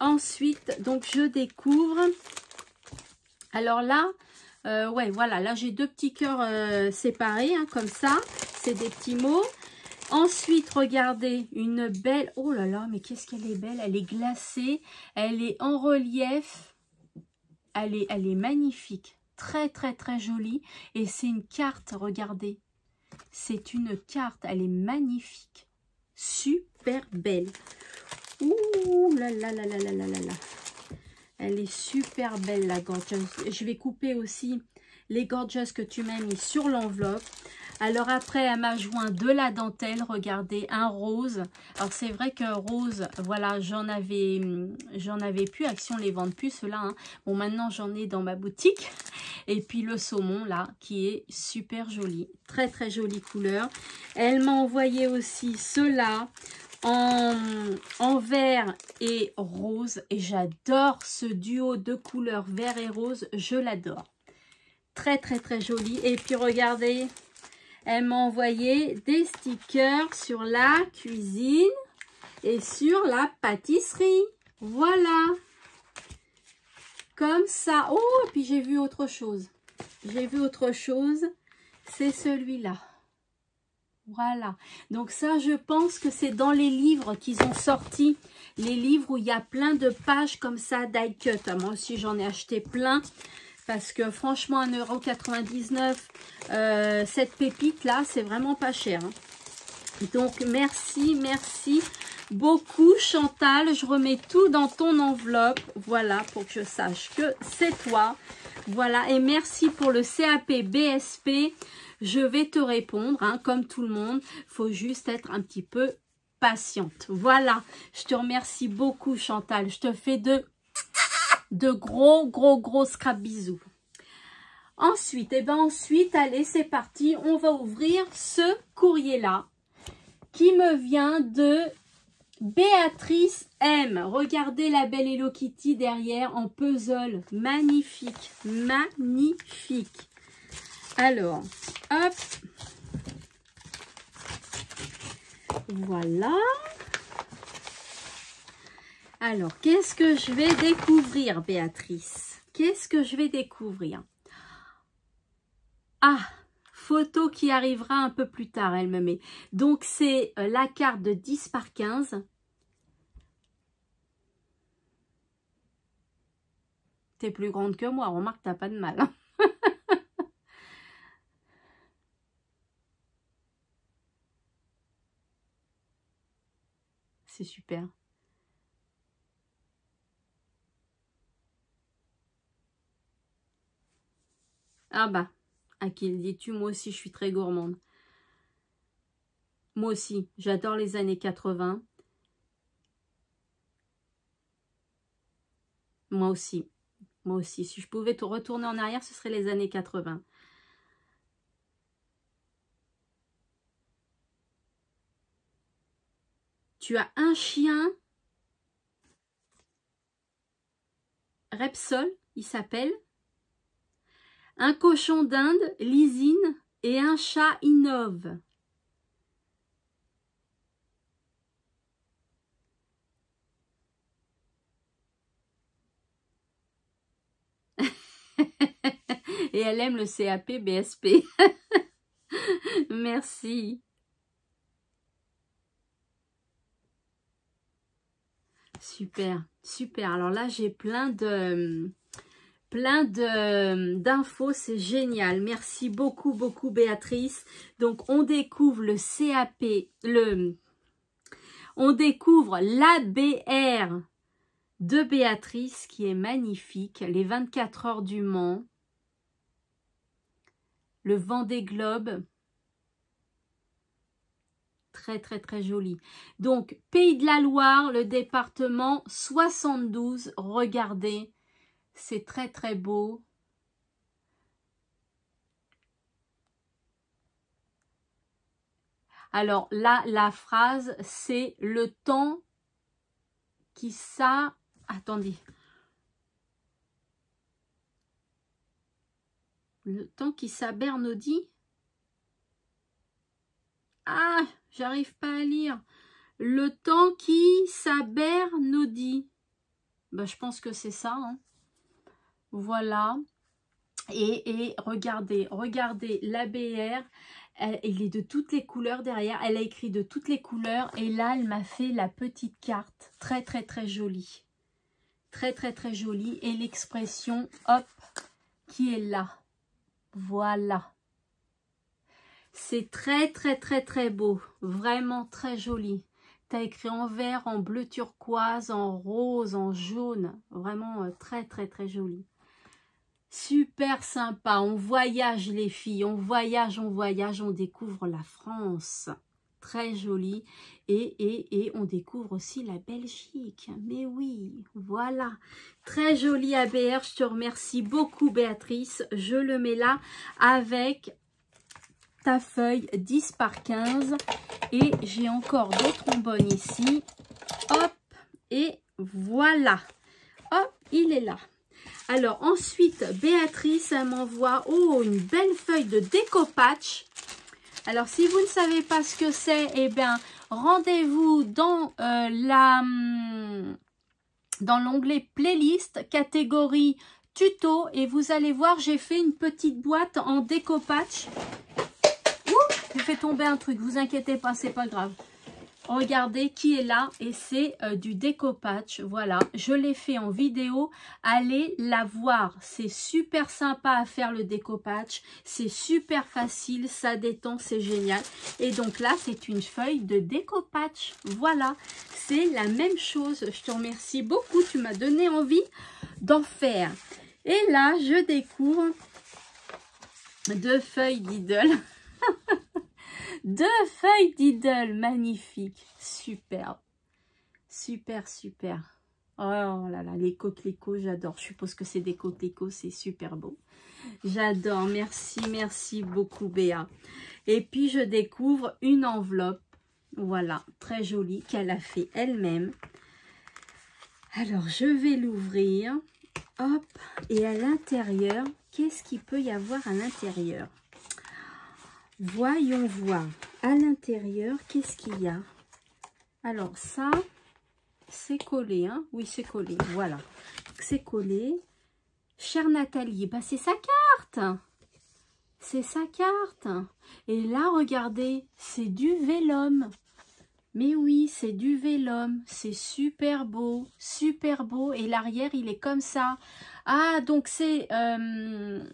ensuite, donc je découvre. Alors là, euh, ouais, voilà, là j'ai deux petits cœurs euh, séparés, hein, comme ça. Des petits mots. Ensuite, regardez, une belle... Oh là là, mais qu'est-ce qu'elle est belle Elle est glacée, elle est en relief. Elle est, elle est magnifique. Très, très, très jolie. Et c'est une carte, regardez. C'est une carte. Elle est magnifique. Super belle. Ouh là là là là là là là là. Elle est super belle, la gorgeous. Je vais couper aussi les gorgeous que tu m'as mis sur l'enveloppe. Alors après, elle m'a joint de la dentelle, regardez, un rose. Alors c'est vrai que rose, voilà, j'en avais j'en avais plus, Action les vente plus, ceux-là. Hein. Bon, maintenant j'en ai dans ma boutique. Et puis le saumon, là, qui est super joli. Très très jolie couleur. Elle m'a envoyé aussi ceux-là. En, en, vert et rose. Et j'adore ce duo de couleurs vert et rose. Je l'adore. Très, très, très joli. Et puis, regardez, elle m'a envoyé des stickers sur la cuisine et sur la pâtisserie. Voilà. Comme ça. Oh, et puis j'ai vu autre chose. J'ai vu autre chose. C'est celui-là. Voilà. Donc ça, je pense que c'est dans les livres qu'ils ont sorti. Les livres où il y a plein de pages comme ça die cut. Moi aussi, j'en ai acheté plein. Parce que franchement, 1,99€, euh, cette pépite-là, c'est vraiment pas cher. Hein. Donc, merci, merci beaucoup Chantal. Je remets tout dans ton enveloppe. Voilà, pour que je sache que c'est toi. Voilà, et merci pour le CAP BSP. Je vais te répondre, hein, comme tout le monde. faut juste être un petit peu patiente. Voilà, je te remercie beaucoup Chantal. Je te fais de, de gros, gros, gros scrap bisous. Ensuite, et eh ben ensuite, allez, c'est parti. On va ouvrir ce courrier-là qui me vient de Béatrice M. Regardez la belle Hello Kitty derrière en puzzle. Magnifique, magnifique. Alors, hop. Voilà. Alors, qu'est-ce que je vais découvrir, Béatrice? Qu'est-ce que je vais découvrir? Ah Photo qui arrivera un peu plus tard, elle me met. Donc, c'est euh, la carte de 10 par 15. T'es plus grande que moi, remarque, t'as pas de mal. Hein. *laughs* c'est super. Ah bah, à qui le dis-tu Moi aussi, je suis très gourmande. Moi aussi, j'adore les années 80. Moi aussi. Moi aussi. Si je pouvais tout retourner en arrière, ce serait les années 80. Tu as un chien, Repsol, il s'appelle un cochon d'Inde, Lysine, et un chat Innove. *laughs* et elle aime le CAP BSP. *laughs* Merci. Super, super. Alors là, j'ai plein de plein d'infos, c'est génial. Merci beaucoup, beaucoup Béatrice. Donc, on découvre le CAP, le, on découvre l'ABR de Béatrice qui est magnifique. Les 24 heures du Mans, le vent des globes. Très, très, très joli. Donc, Pays de la Loire, le département 72. Regardez, c'est très très beau. Alors là, la phrase, c'est le temps qui ça... Attendez. Le temps qui s'abernodit. Ah, j'arrive pas à lire. Le temps qui s'abernodit. Ben, je pense que c'est ça. Hein. Voilà. Et, regardez, regardez l'ABR. Elle, est de toutes les couleurs derrière. Elle a écrit de toutes les couleurs. Et là, elle m'a fait la petite carte. Très, très, très jolie. Très, très, très jolie. Et l'expression, hop, qui est là. Voilà. C'est très, très, très, très beau. Vraiment très joli. Tu écrit en vert, en bleu turquoise, en rose, en jaune. Vraiment euh, très, très, très joli. Super sympa, on voyage les filles, on voyage, on voyage, on découvre la France. Très jolie. Et, et, et on découvre aussi la Belgique. Mais oui, voilà. Très joli ABR, je te remercie beaucoup Béatrice. Je le mets là avec ta feuille 10 par 15. Et j'ai encore des trombones ici. Hop, et voilà. Hop, il est là. Alors ensuite, Béatrice, m'envoie oh, une belle feuille de décopatch. Alors si vous ne savez pas ce que c'est, eh bien rendez-vous dans euh, la hum, dans l'onglet playlist, catégorie tuto et vous allez voir, j'ai fait une petite boîte en décopatch. Ouh, j'ai fait tomber un truc, vous inquiétez pas, c'est pas grave. Regardez qui est là et c'est euh, du découpage. Voilà, je l'ai fait en vidéo. Allez la voir. C'est super sympa à faire le découpage. C'est super facile, ça détend, c'est génial. Et donc là, c'est une feuille de découpage. Voilà, c'est la même chose. Je te remercie beaucoup. Tu m'as donné envie d'en faire. Et là, je découvre deux feuilles d'idole. *laughs* Deux feuilles d'idole magnifiques. Superbe. Super, super. Oh là là, les coquelicots, j'adore. Je suppose que c'est des coquelicots, c'est super beau. J'adore. Merci, merci beaucoup, Béa. Et puis, je découvre une enveloppe. Voilà, très jolie, qu'elle a fait elle-même. Alors, je vais l'ouvrir. Hop, et à l'intérieur, qu'est-ce qu'il peut y avoir à l'intérieur? Voyons voir. À l'intérieur, qu'est-ce qu'il y a? Alors, ça, c'est collé. Hein? Oui, c'est collé. Voilà. C'est collé. Chère Nathalie, bah, c'est sa carte. C'est sa carte. Et là, regardez, c'est du vélum. Mais oui, c'est du vélum. C'est super beau. Super beau. Et l'arrière, il est comme ça. Ah, donc c'est... Euh,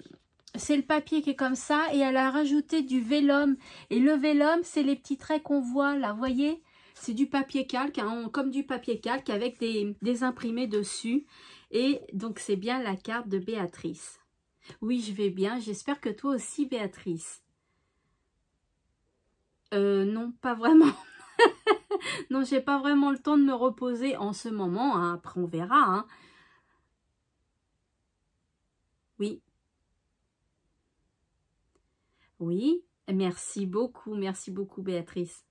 c'est le papier qui est comme ça et elle a rajouté du vélum. Et le vélum, c'est les petits traits qu'on voit là, voyez? C'est du papier calque, hein, comme du papier calque avec des, des imprimés dessus. Et donc, c'est bien la carte de Béatrice. Oui, je vais bien. J'espère que toi aussi, Béatrice. Euh, non, pas vraiment. *laughs* non, j'ai pas vraiment le temps de me reposer en ce moment. Hein. Après, on verra. Hein. Oui, oui, merci beaucoup, merci beaucoup Béatrice.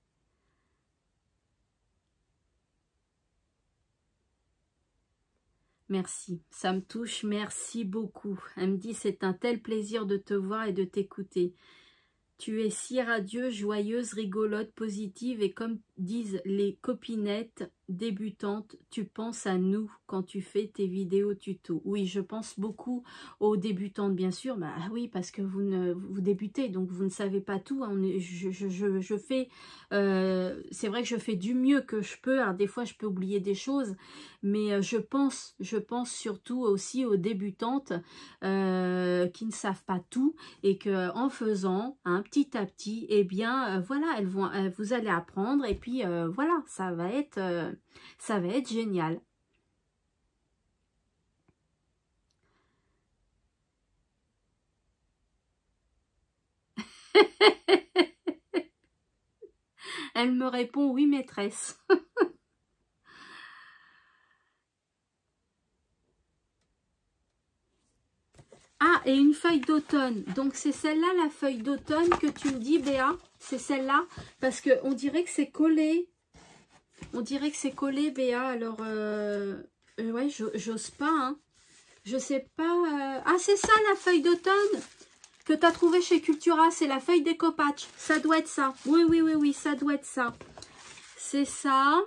Merci, ça me touche, merci beaucoup. Elle me dit, c'est un tel plaisir de te voir et de t'écouter. Tu es si radieuse, joyeuse, rigolote, positive et comme disent les copinettes débutante, tu penses à nous quand tu fais tes vidéos tuto. Oui, je pense beaucoup aux débutantes, bien sûr. Bah oui, parce que vous vous débutez, donc vous ne savez pas tout. Hein. Je, fais, euh, c'est vrai que je fais du mieux que je peux. Alors des fois, je peux oublier des choses, mais euh, je pense, je pense surtout aussi aux débutantes euh, qui ne savent pas tout et que en faisant, un petit à petit, eh bien, voilà, elles vont, vous allez apprendre et puis voilà, ça va être ça va être génial. *laughs* Elle me répond oui maîtresse. *laughs* ah, et une feuille d'automne. Donc c'est celle-là la feuille d'automne que tu me dis Béa? C'est celle-là? Parce qu'on dirait que c'est collé. On dirait que c'est collé, Béa. Alors, euh, euh ouais, j'ose pas. Hein. Je sais pas. Euh, ah, c'est ça la feuille d'automne que tu as trouvé chez Cultura. C'est la feuille découpage. Ça doit être ça. Oui, oui, oui, oui, ça doit être ça. C'est ça.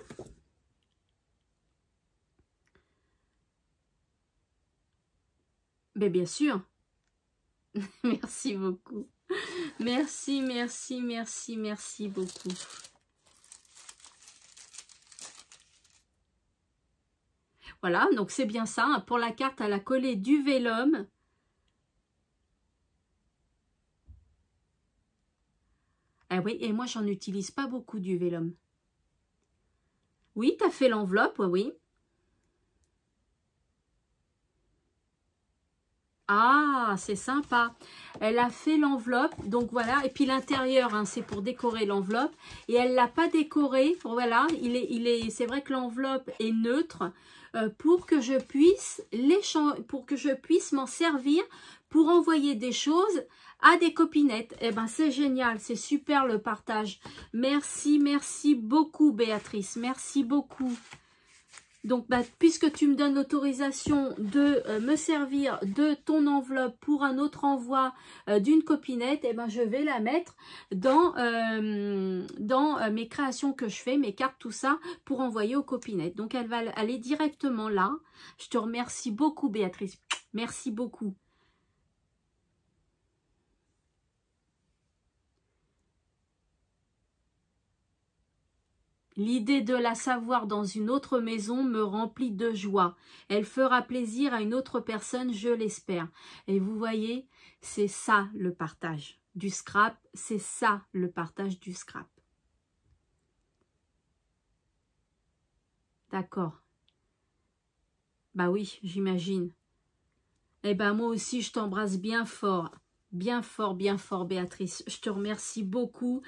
Mais bien sûr. *laughs* merci beaucoup. Merci, merci, merci, merci beaucoup. Voilà, donc c'est bien ça. Pour la carte, elle a collé du vélum. Ah oui, et moi, j'en utilise pas beaucoup du vélum. Oui, tu as fait l'enveloppe, oui, oui. Ah, c'est sympa. Elle a fait l'enveloppe, donc voilà. Et puis l'intérieur, hein, c'est pour décorer l'enveloppe. Et elle l'a pas décoré. Voilà, il est, il est. C'est vrai que l'enveloppe est neutre. Euh, pour que je puisse pour que je puisse m'en servir pour envoyer des choses à des copinettes. Eh ben c'est génial, c'est super le partage. Merci, merci beaucoup Béatrice, merci beaucoup. Donc, bah, puisque tu me donnes l'autorisation de euh, me servir de ton enveloppe pour un autre envoi euh, d'une copinette, eh ben, je vais la mettre dans, euh, dans mes créations que je fais, mes cartes, tout ça, pour envoyer aux copinettes. Donc, elle va aller directement là. Je te remercie beaucoup, Béatrice. Merci beaucoup. L'idée de la savoir dans une autre maison me remplit de joie. Elle fera plaisir à une autre personne, je l'espère. Et vous voyez, c'est ça le partage du scrap. C'est ça le partage du scrap. D'accord. Bah oui, j'imagine. Eh ben moi aussi, je t'embrasse bien fort bien fort, bien fort, Béatrice. Je te remercie beaucoup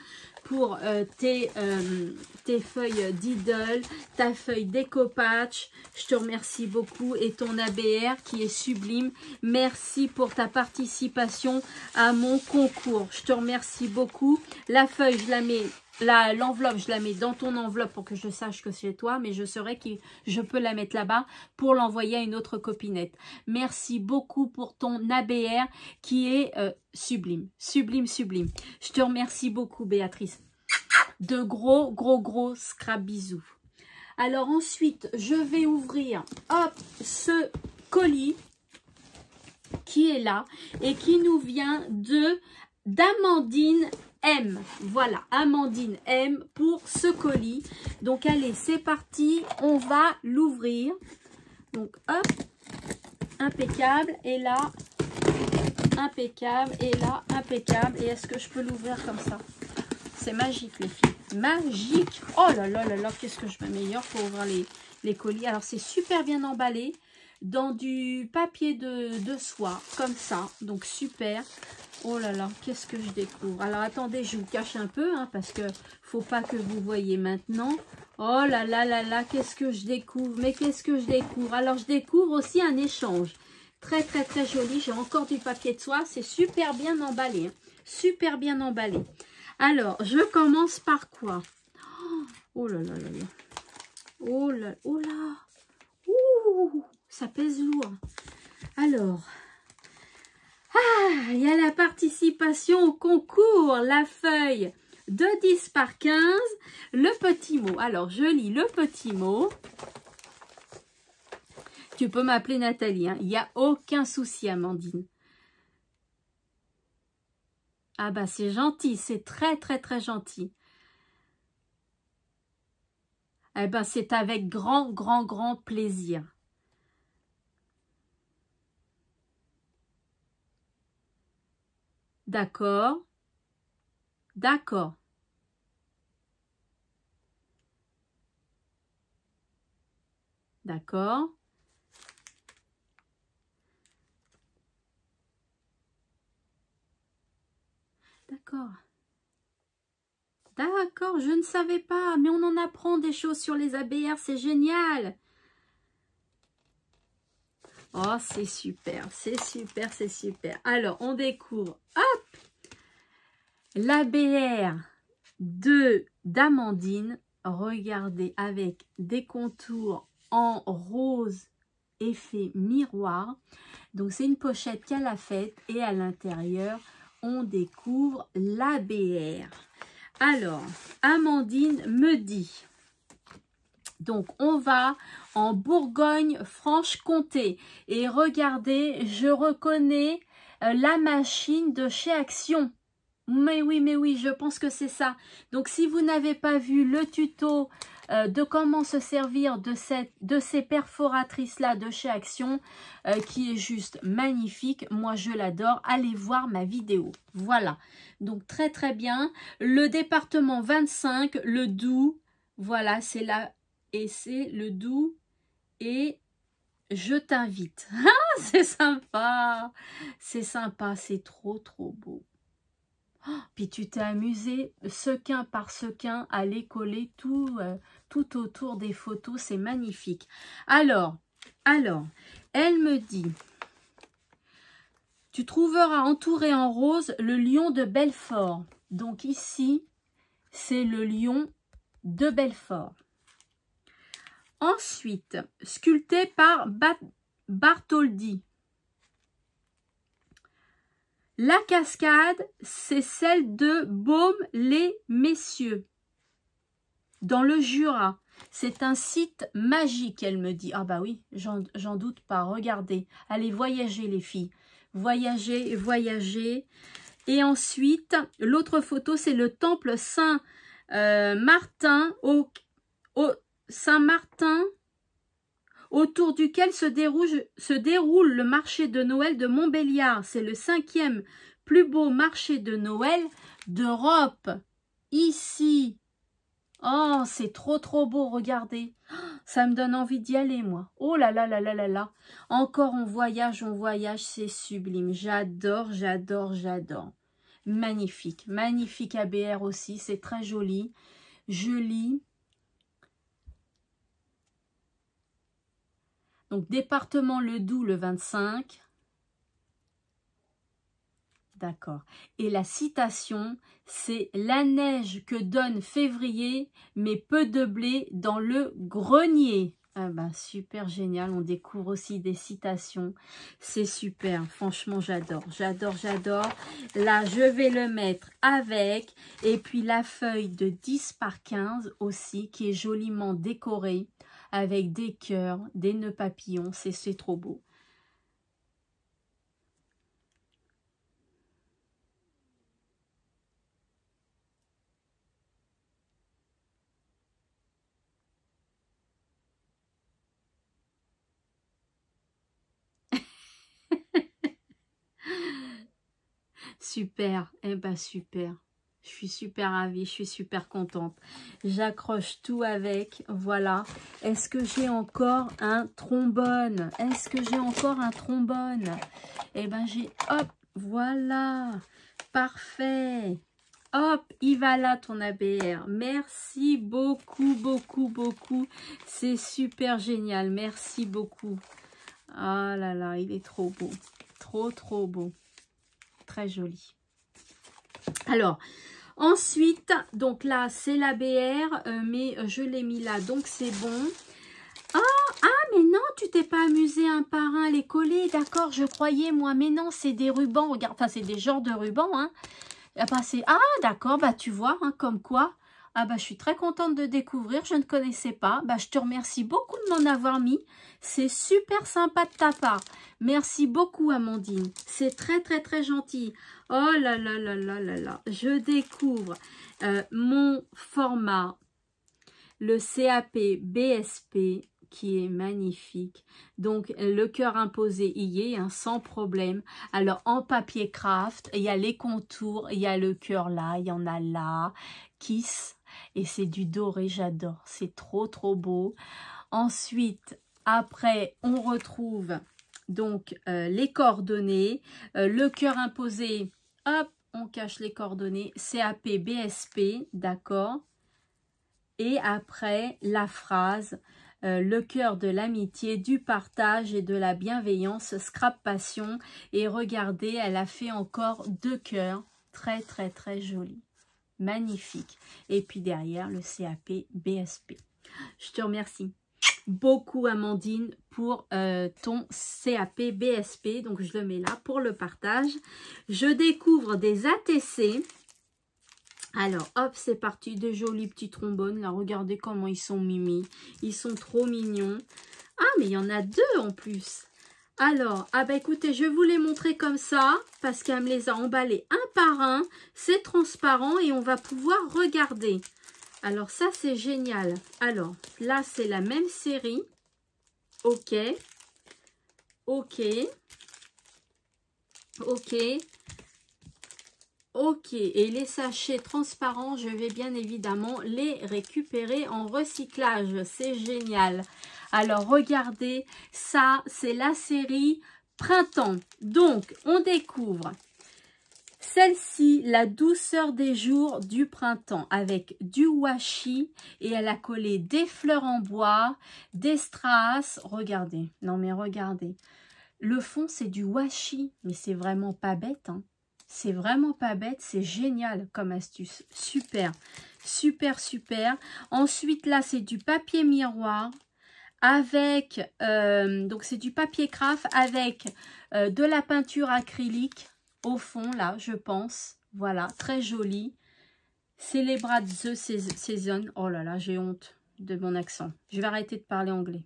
pour euh, tes, euh, tes feuilles d'idole, ta feuille décopatch. Je te remercie beaucoup et ton ABR qui est sublime. Merci pour ta participation à mon concours. Je te remercie beaucoup. La feuille, je la mets l'enveloppe, je la mets dans ton enveloppe pour que je sache que c'est toi, mais je saurais que je peux la mettre là-bas pour l'envoyer à une autre copinette. Merci beaucoup pour ton ABR qui est euh, sublime, sublime, sublime. Je te remercie beaucoup, Béatrice. De gros, gros, gros scrap bisous. Alors ensuite, je vais ouvrir, ce colis qui est là et qui nous vient de d'Amandine M. Voilà, Amandine M pour ce colis. Donc, allez, c'est parti. On va l'ouvrir. Donc, hop, impeccable. Et là, impeccable. Et là, impeccable. Et est-ce que je peux l'ouvrir comme ça? C'est magique, les filles. Magique. Oh là là là là, qu'est-ce que je m'améliore pour ouvrir les, les colis. Alors, c'est super bien emballé dans du papier de, de soie, comme ça. Donc, super. Oh là là, qu'est-ce que je découvre Alors attendez, je vous cache un peu, hein, parce que faut pas que vous voyez maintenant. Oh là là là là, qu'est-ce que je découvre Mais qu'est-ce que je découvre Alors je découvre aussi un échange. Très très très joli, j'ai encore du papier de soie, c'est super bien emballé. Hein. Super bien emballé. Alors, je commence par quoi? Oh là là là là. Oh là, oh là. Ouh, ça pèse lourd. Alors, ah, il y a la participation au concours, la feuille de 10 par 15, le petit mot. Alors, je lis le petit mot. Tu peux m'appeler Nathalie, hein. il n'y a aucun souci, Amandine. Ah bah c'est gentil, c'est très très très gentil. Eh ben c'est avec grand grand grand plaisir. D'accord. D'accord. D'accord. D'accord. D'accord, je ne savais pas, mais on en apprend des choses sur les ABR, c'est génial. Oh, c'est super, c'est super, c'est super. Alors, on découvre, hop, l'ABR de d'Amandine. Regardez, avec des contours en rose effet miroir. Donc, c'est une pochette qu'elle a faite et à l'intérieur, on découvre l'ABR. Alors, Amandine me dit, donc, on va en Bourgogne-Franche-Comté. Et regardez, je reconnais la machine de chez Action. Mais oui, mais oui, je pense que c'est ça. Donc, si vous n'avez pas vu le tuto euh, de comment se servir de, ces perforatrices-là de chez Action, euh, qui est juste magnifique, moi je l'adore, allez voir ma vidéo. Voilà, donc très très bien. Le département 25, le doux, voilà, c'est la et c'est le doux et je t'invite. *laughs* C'est sympa, c'est sympa, c'est trop trop beau. *gasps* Puis tu t'es amusé sequin par sequin à les coller tout, euh, tout autour des photos, c'est magnifique. Alors, alors, elle me dit, tu trouveras entouré en rose le lion de Belfort. Donc ici, c'est le lion de Belfort. Ensuite, sculpté par Bartholdi. La cascade, c'est celle de Baume-les-Messieurs, dans le Jura. C'est un site magique, elle me dit. Ah bah oui, j'en doute pas. Regardez, allez voyager les filles. Voyager, voyager. Et ensuite, l'autre photo, c'est le temple Saint-Martin au Saint-Martin, autour duquel se déroule, le marché de Noël de Montbéliard. C'est le cinquième plus beau marché de Noël d'Europe. Ici. Oh, c'est trop trop beau, regardez. Ça me donne envie d'y aller, moi. Oh là là là là là là. Encore on voyage, on voyage, c'est sublime. J'adore, j'adore, j'adore. Magnifique, magnifique ABR aussi, c'est très joli. Je Donc, département Le Doubs le 25. D'accord. Et la citation, c'est la neige que donne février, mais peu de blé dans le grenier. Ah ben, super génial, on découvre aussi des citations, c'est super, franchement j'adore, j'adore, j'adore. Là, je vais le mettre avec, et puis la feuille de 10 par 15 aussi, qui est joliment décorée, avec des cœurs, des nœuds papillons, c'est trop beau. *laughs* Super, eh ben super. Je suis super ravie, je suis super contente. J'accroche tout avec, voilà. Est-ce que j'ai encore un trombone? Est-ce que j'ai encore un trombone? Eh ben j'ai, hop, voilà. Parfait. Hop, il va là ton ABR. Merci beaucoup, beaucoup, beaucoup. C'est super génial. Merci beaucoup. Ah là là, il est trop beau. Trop, trop beau. Très joli. Alors, ensuite, donc là, c'est la BR, euh, mais je l'ai mis là, donc c'est bon. Ah, ah, mais non, tu t'es pas amusé un par un les coller, d'accord, je croyais, moi, mais non, c'est des rubans, regarde, enfin, c'est des genres de rubans, hein. Ah, ah d'accord, bah, tu vois, hein, comme quoi, ah bah je suis très contente de découvrir, je ne connaissais pas. Bah je te remercie beaucoup de m'en avoir mis. C'est super sympa de ta part. Merci beaucoup Amandine. C'est très très très gentil. Oh là là là là là là. Je découvre euh, mon format, le CAP BSP qui est magnifique. Donc, le cœur imposé y est, hein, sans problème. Alors, en papier craft, il y a les contours, il y a le cœur là, il y en a là, Kiss, et c'est du doré, j'adore. C'est trop, trop beau. Ensuite, après, on retrouve donc euh, les coordonnées, euh, le cœur imposé, hop, on cache les coordonnées, CAP, BSP, d'accord Et après, la phrase, euh, le cœur de l'amitié, du partage et de la bienveillance, scrap passion. Et regardez, elle a fait encore deux cœurs, très très très jolis magnifique. Et puis derrière, le CAP BSP. Je te remercie beaucoup, Amandine, pour euh, ton CAP BSP. Donc, je le mets là pour le partage. Je découvre des ATC. Alors, hop, c'est parti. Des jolis petits trombones. Là, regardez comment ils sont mimi. Ils sont trop mignons. Ah, mais il y en a deux en plus. Alors, ah bah écoutez, je vais vous les montrer comme ça, parce qu'elle me les a emballés un par un. C'est transparent et on va pouvoir regarder. Alors ça, c'est génial. Alors, là, c'est la même série. Ok. Ok. Ok. Ok, et les sachets transparents, je vais bien évidemment les récupérer en recyclage. C'est génial. Alors, regardez, ça, c'est la série Printemps. Donc, on découvre celle-ci, la douceur des jours du printemps, avec du washi et elle a collé des fleurs en bois, des strass. Regardez, non mais regardez. Le fond, c'est du washi, mais c'est vraiment pas bête. Hein. C'est vraiment pas bête, c'est génial comme astuce. Super, super, super. Ensuite, là, c'est du papier miroir avec, euh, donc c'est du papier craft avec euh, de la peinture acrylique au fond, là, je pense. Voilà, très joli. Célébrat The Season. Oh là là, j'ai honte de mon accent. Je vais arrêter de parler anglais.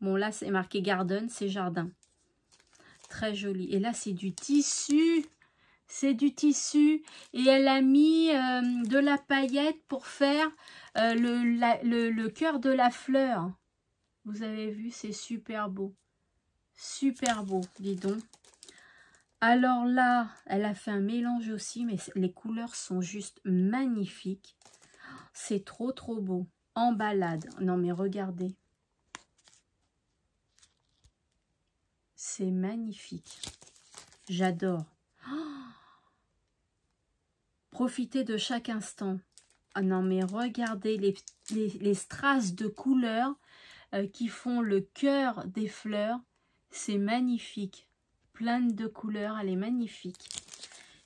Bon, là, c'est marqué garden, c'est jardin. Très joli. Et là, c'est du tissu. C'est du tissu et elle a mis euh, de la paillette pour faire euh, le cœur de la fleur. Vous avez vu, c'est super beau. Super beau, dis donc. Alors là, elle a fait un mélange aussi, mais les couleurs sont juste magnifiques. C'est trop, trop beau. En balade. Non, mais regardez. C'est magnifique. J'adore. *gasps* Profitez de chaque instant. Ah non, mais regardez les, les, de couleurs euh, qui font le cœur des fleurs. C'est magnifique pleine de couleurs, elle est magnifique.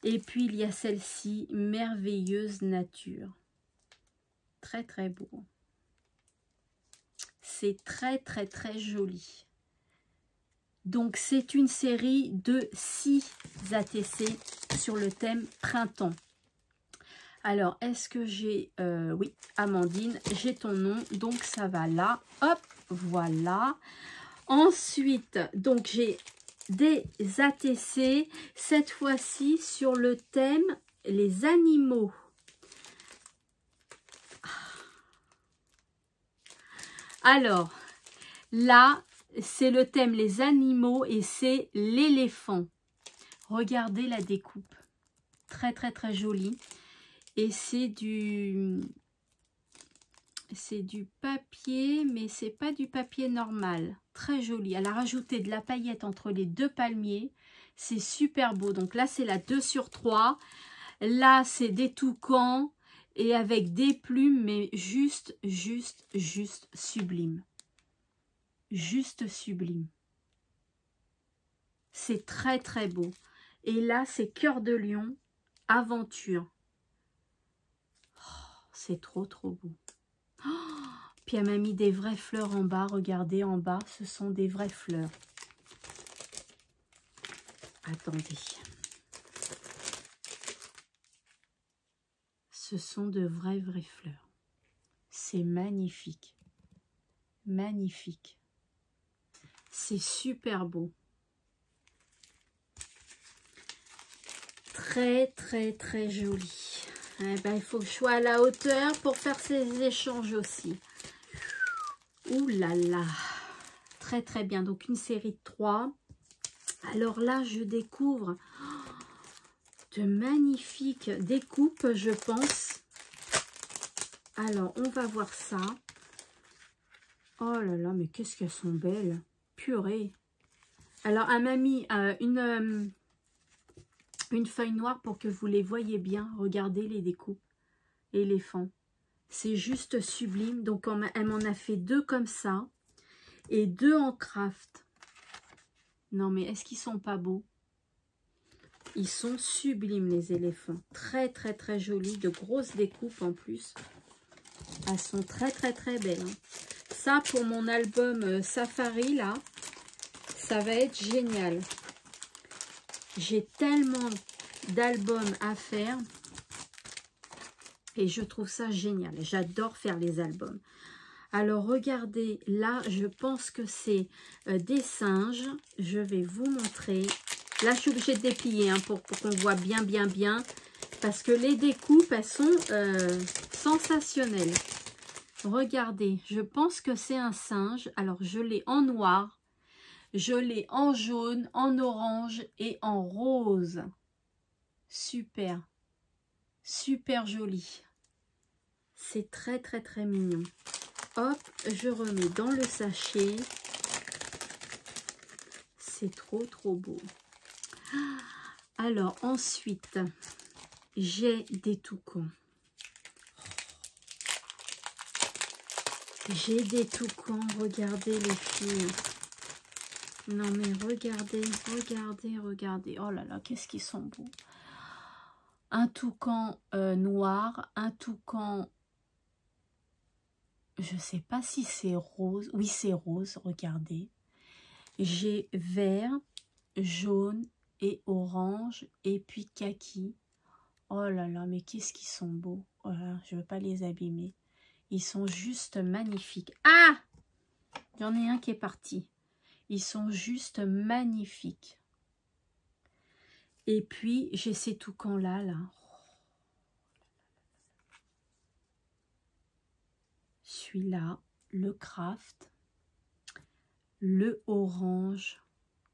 Et puis il y a celle-ci, Merveilleuse Nature. Très très beau. C'est très très très joli. Donc c'est une série de 6 ATC sur le thème printemps. Alors, est-ce que j'ai... Euh, oui, Amandine, j'ai ton nom, donc ça va là. Hop, voilà. Ensuite, donc j'ai des ATC, cette fois-ci sur le thème les animaux. Alors, là, c'est le thème les animaux et c'est l'éléphant. Regardez la découpe. Très, très, très jolie. Et c'est du... C'est du papier, mais c'est pas du papier normal très joli. Elle a rajouté de la paillette entre les deux palmiers. C'est super beau. Donc là, c'est la 2 sur 3. Là, c'est des toucans et avec des plumes, mais juste, juste, juste sublime. Juste sublime. C'est très, très beau. Et là, c'est Cœur de Lion, Aventure. Oh, c'est trop, trop beau. Oh, puis elle m'a mis des vraies fleurs en bas. Regardez en bas, ce sont des vraies fleurs. Attendez. Ce sont de vraies, vraies fleurs. C'est magnifique. Magnifique. C'est super beau. Très, très, très joli. Eh ben, il faut que je sois à la hauteur pour faire ces échanges aussi. Ouh là là Très très bien. Donc une série de trois. Alors là, je découvre de magnifiques découpes, je pense. Alors, on va voir ça. Oh là là, mais qu'est-ce qu'elles sont belles. Purée. Alors, elle m'a mis euh, une, euh, une feuille noire pour que vous les voyez bien. Regardez les découpes. Éléphant. C'est juste sublime. Donc, elle m'en a fait deux comme ça. Et deux en craft. Non, mais est-ce qu'ils sont pas beaux? Ils sont sublimes, les éléphants. Très, très, très jolis. De grosses découpes en plus. Elles sont très, très, très belles. Hein. Ça, pour mon album euh, Safari, là, ça va être génial. J'ai tellement d'albums à faire. Et je trouve ça génial. J'adore faire les albums. Alors, regardez, là, je pense que c'est euh, des singes. Je vais vous montrer. Là, je suis obligée de déplier hein, pour, qu'on voit bien, bien, bien. Parce que les découpes, elles sont euh, sensationnelles. Regardez, je pense que c'est un singe. Alors, je l'ai en noir. Je l'ai en jaune, en orange et en rose. Super. Super joli. C'est très très très mignon. Hop, je remets dans le sachet. C'est trop trop beau. Alors ensuite, j'ai des toucans. J'ai des toucans, regardez les filles. Non mais regardez, regardez, regardez. Oh là là, qu'est-ce qu'ils sont beaux un toucan euh, noir, un toucan, je ne sais pas si c'est rose, oui c'est rose, regardez. J'ai vert, jaune et orange et puis kaki. Oh là là, mais qu'est-ce qu'ils sont beaux. Oh je ne veux pas les abîmer. Ils sont juste magnifiques. Ah Il y en a un qui est parti. Ils sont juste magnifiques. Et puis, j'ai ces toucans-là, là. Celui-là, le craft, le orange.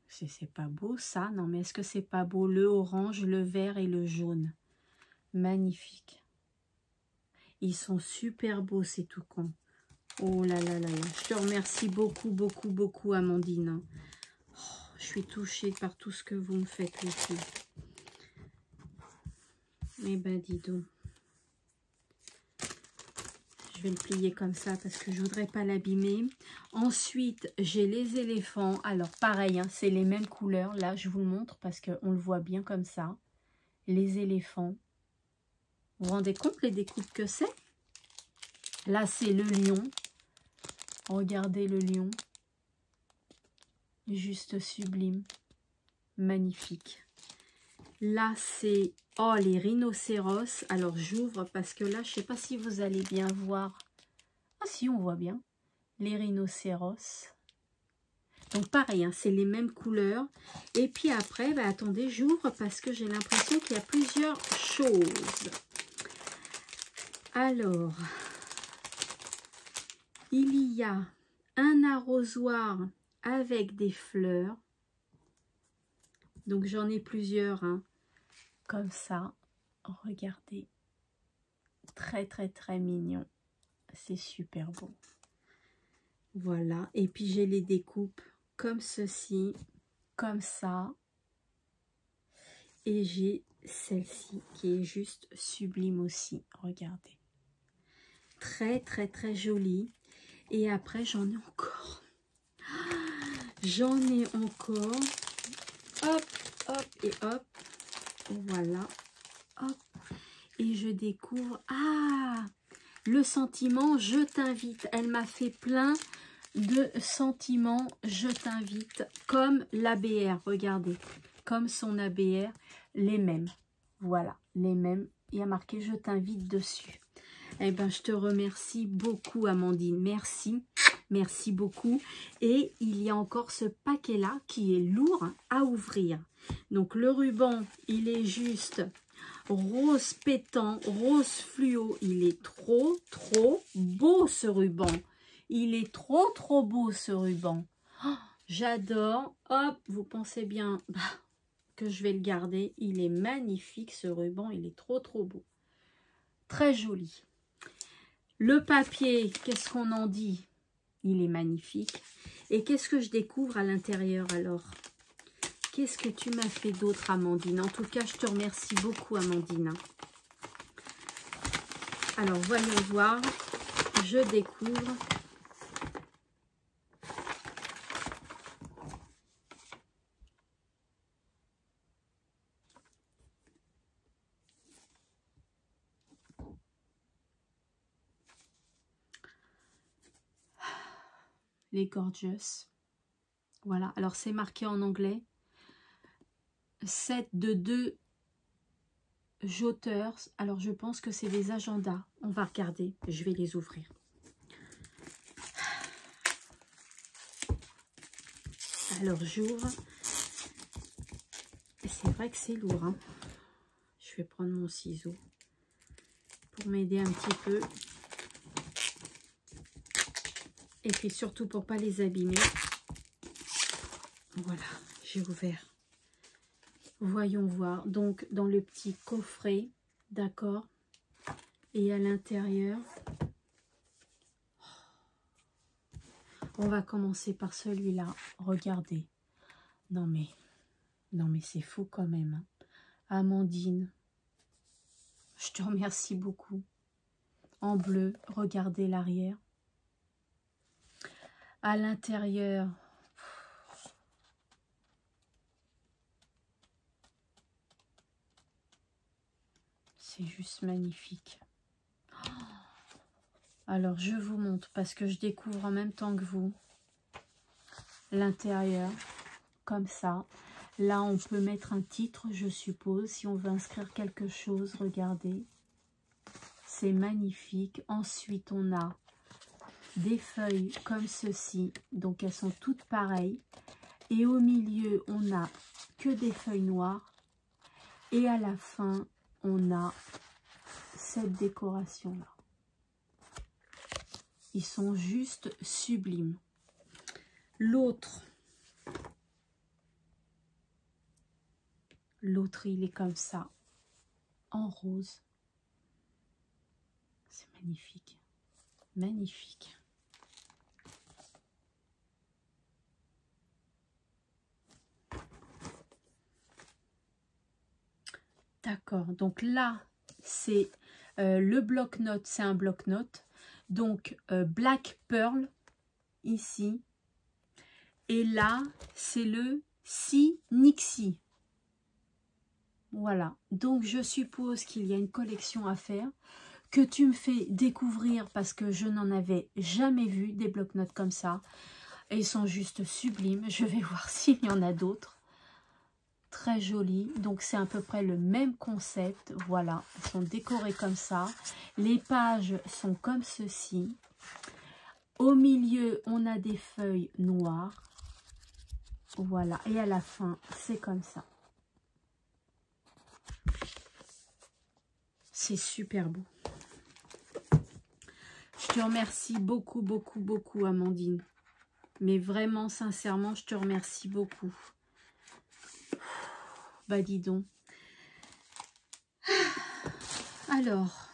C'est pas beau ça, non mais est-ce que c'est pas beau? Le orange, le vert et le jaune. Magnifique. Ils sont super beaux ces toucans. Oh là là là Je te remercie beaucoup, beaucoup, beaucoup Amandine. Je suis touchée par tout ce que vous me faites les filles. Eh ben dis donc. Je vais le plier comme ça parce que je voudrais pas l'abîmer. Ensuite, j'ai les éléphants. Alors, pareil, hein, c'est les mêmes couleurs. Là, je vous montre parce qu'on le voit bien comme ça. Les éléphants. Vous vous rendez compte les découpes que c'est? Là, c'est le lion. Regardez le lion. Juste sublime. Magnifique. Là, c'est Oh, les rhinocéros. Alors, j'ouvre parce que là, je ne sais pas si vous allez bien voir. Ah si, on voit bien. Les rhinocéros. Donc, pareil, hein, c'est les mêmes couleurs. Et puis après, bah, attendez, j'ouvre parce que j'ai l'impression qu'il y a plusieurs choses. Alors, il y a un arrosoir avec des fleurs. Donc, j'en ai plusieurs. Hein comme ça. Regardez. Très, très, très mignon. C'est super beau. Voilà. Et puis, j'ai les découpes comme ceci, comme ça. Et j'ai celle-ci qui est juste sublime aussi. Regardez. Très, très, très jolie. Et après, j'en ai encore. J'en ai encore. Hop, hop et hop. Voilà. Et je découvre... Ah Le sentiment « Je t'invite ». Elle m'a fait plein de sentiments « Je t'invite » comme l'ABR. Regardez. Comme son ABR. Les mêmes. Voilà. Les mêmes. Il y a marqué « Je t'invite » dessus. Eh bien, je te remercie beaucoup, Amandine. Merci. Merci beaucoup. Et il y a encore ce paquet-là qui est lourd à ouvrir. Donc le ruban, il est juste rose pétant, rose fluo. Il est trop, trop beau ce ruban. Il est trop, trop beau ce ruban. Oh, j'adore. Hop, vous pensez bien bah, que je vais le garder. Il est magnifique ce ruban. Il est trop, trop beau. Très joli. Le papier, qu'est-ce qu'on en dit? Il est magnifique. Et qu'est-ce que je découvre à l'intérieur alors? Qu'est-ce que tu m'as fait d'autre, Amandine? En tout cas, je te remercie beaucoup, Amandine. Alors, voyons voir. Je découvre. Les Gorgeous. Voilà, alors c'est marqué en anglais. 7 de 2 joteurs. Alors, je pense que c'est des agendas. On va regarder. Je vais les ouvrir. Alors, j'ouvre. C'est vrai que c'est lourd. Hein. Je vais prendre mon ciseau pour m'aider un petit peu. Et puis surtout pour pas les abîmer. Voilà, j'ai ouvert. Voyons voir. Donc, dans le petit coffret, d'accord Et à l'intérieur, on va commencer par celui-là. Regardez. Non mais, non mais c'est fou quand même. Hein. Amandine, je te remercie beaucoup. En bleu, regardez l'arrière. À l'intérieur, c'est juste magnifique. Alors, je vous montre parce que je découvre en même temps que vous l'intérieur, comme ça. Là, on peut mettre un titre, je suppose, si on veut inscrire quelque chose. Regardez, c'est magnifique. Ensuite, on a des feuilles comme ceci. Donc, elles sont toutes pareilles. Et au milieu, on a que des feuilles noires Et à la fin, on a cette décoration-là. Ils sont juste sublimes. L'autre, l'autre, il est comme ça, en rose. C'est magnifique, magnifique. D'accord, donc là, c'est euh, le bloc-notes, c'est un bloc-notes. Donc, euh, Black Pearl, ici. Et là, c'est le Si Nixie. Voilà, donc je suppose qu'il y a une collection à faire que tu me fais découvrir parce que je n'en avais jamais vu des bloc-notes comme ça. Et ils sont juste sublimes. Je vais *laughs* voir s'il y en a d'autres très joli. Donc c'est à peu près le même concept. Voilà, ils sont décorés comme ça. Les pages sont comme ceci. Au milieu, on a des feuilles noires. Voilà, et à la fin, c'est comme ça. C'est super beau. Je te remercie beaucoup, beaucoup, beaucoup, Amandine. Mais vraiment, sincèrement, je te remercie beaucoup. Bah dis donc. *sighs* Alors,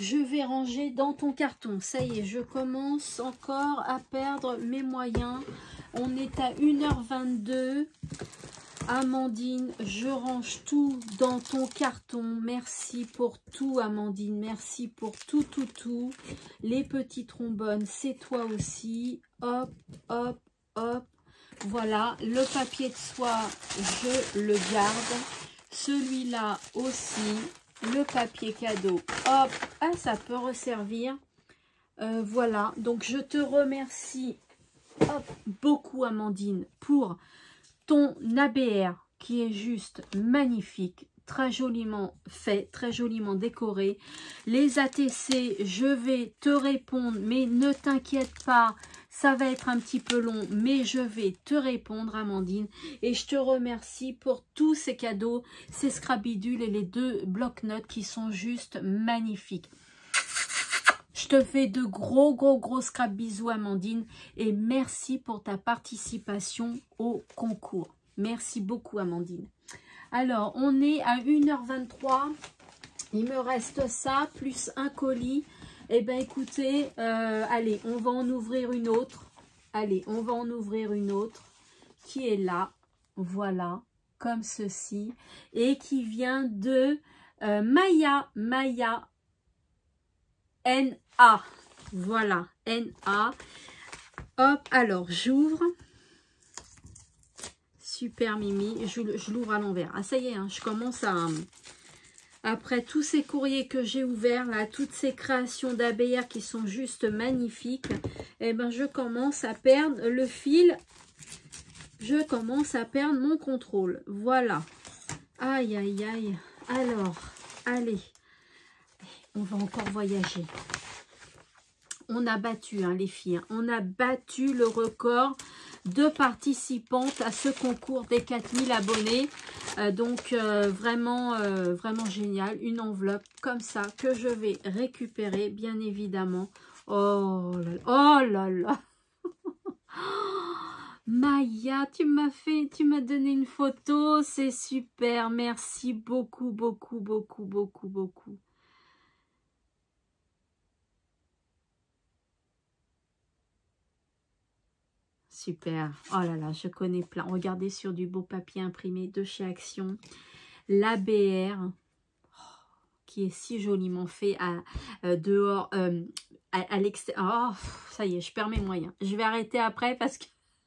je vais ranger dans ton carton. Ça y est, je commence encore à perdre mes moyens. On est à 1h22. Amandine, je range tout dans ton carton. Merci pour tout, Amandine. Merci pour tout, tout, tout. Les petits trombones, c'est toi aussi. Hop, hop, hop. Voilà, le papier de soie, je le garde. Celui-là aussi, le papier cadeau, hop, ah, ça peut resservir. Euh, voilà, donc je te remercie beaucoup Amandine pour ton ABR qui est juste magnifique, très joliment fait, très joliment décoré. Les ATC, je vais te répondre, mais ne t'inquiète pas, ça va être un petit peu long, mais je vais te répondre, Amandine. Et je te remercie pour tous ces cadeaux, ces scrabidules et les deux blocs-notes qui sont juste magnifiques. Je te fais de gros, gros, gros scrap bisous, Amandine. Et merci pour ta participation au concours. Merci beaucoup, Amandine. Alors, on est à 1h23. Il me reste ça, plus un colis. Eh bien, écoutez, euh, allez, on va en ouvrir une autre. Allez, on va en ouvrir une autre qui est là. Voilà, comme ceci. Et qui vient de euh, Maya, Maya N-A. Voilà, N-A. Hop, alors j'ouvre. Super Mimi, je, l'ouvre à l'envers. Ah ça y est, hein, je commence à, après tous ces courriers que j'ai ouverts, là, toutes ces créations d'ABR qui sont juste magnifiques, eh ben, je commence à perdre le fil. Je commence à perdre mon contrôle. Voilà. Aïe, aïe, aïe. Alors, allez. On va encore voyager. On a battu, hein, les filles. Hein. On a battu le record de participantes à ce concours des 4000 abonnés. Euh, donc, euh, vraiment, euh, vraiment génial. Une enveloppe comme ça que je vais récupérer, bien évidemment. Oh là là, oh là, là. *laughs* Maya, tu m'as fait, tu m'as donné une photo, c'est super, merci beaucoup, beaucoup, beaucoup, beaucoup, beaucoup. Super. Oh là là, je connais plein. Regardez sur du beau papier imprimé de chez Action. L'ABR, oh, qui est si joliment fait à, euh, dehors, euh, à, l'extérieur. Oh, ça y est, je perds mes moyens. Je vais arrêter après parce que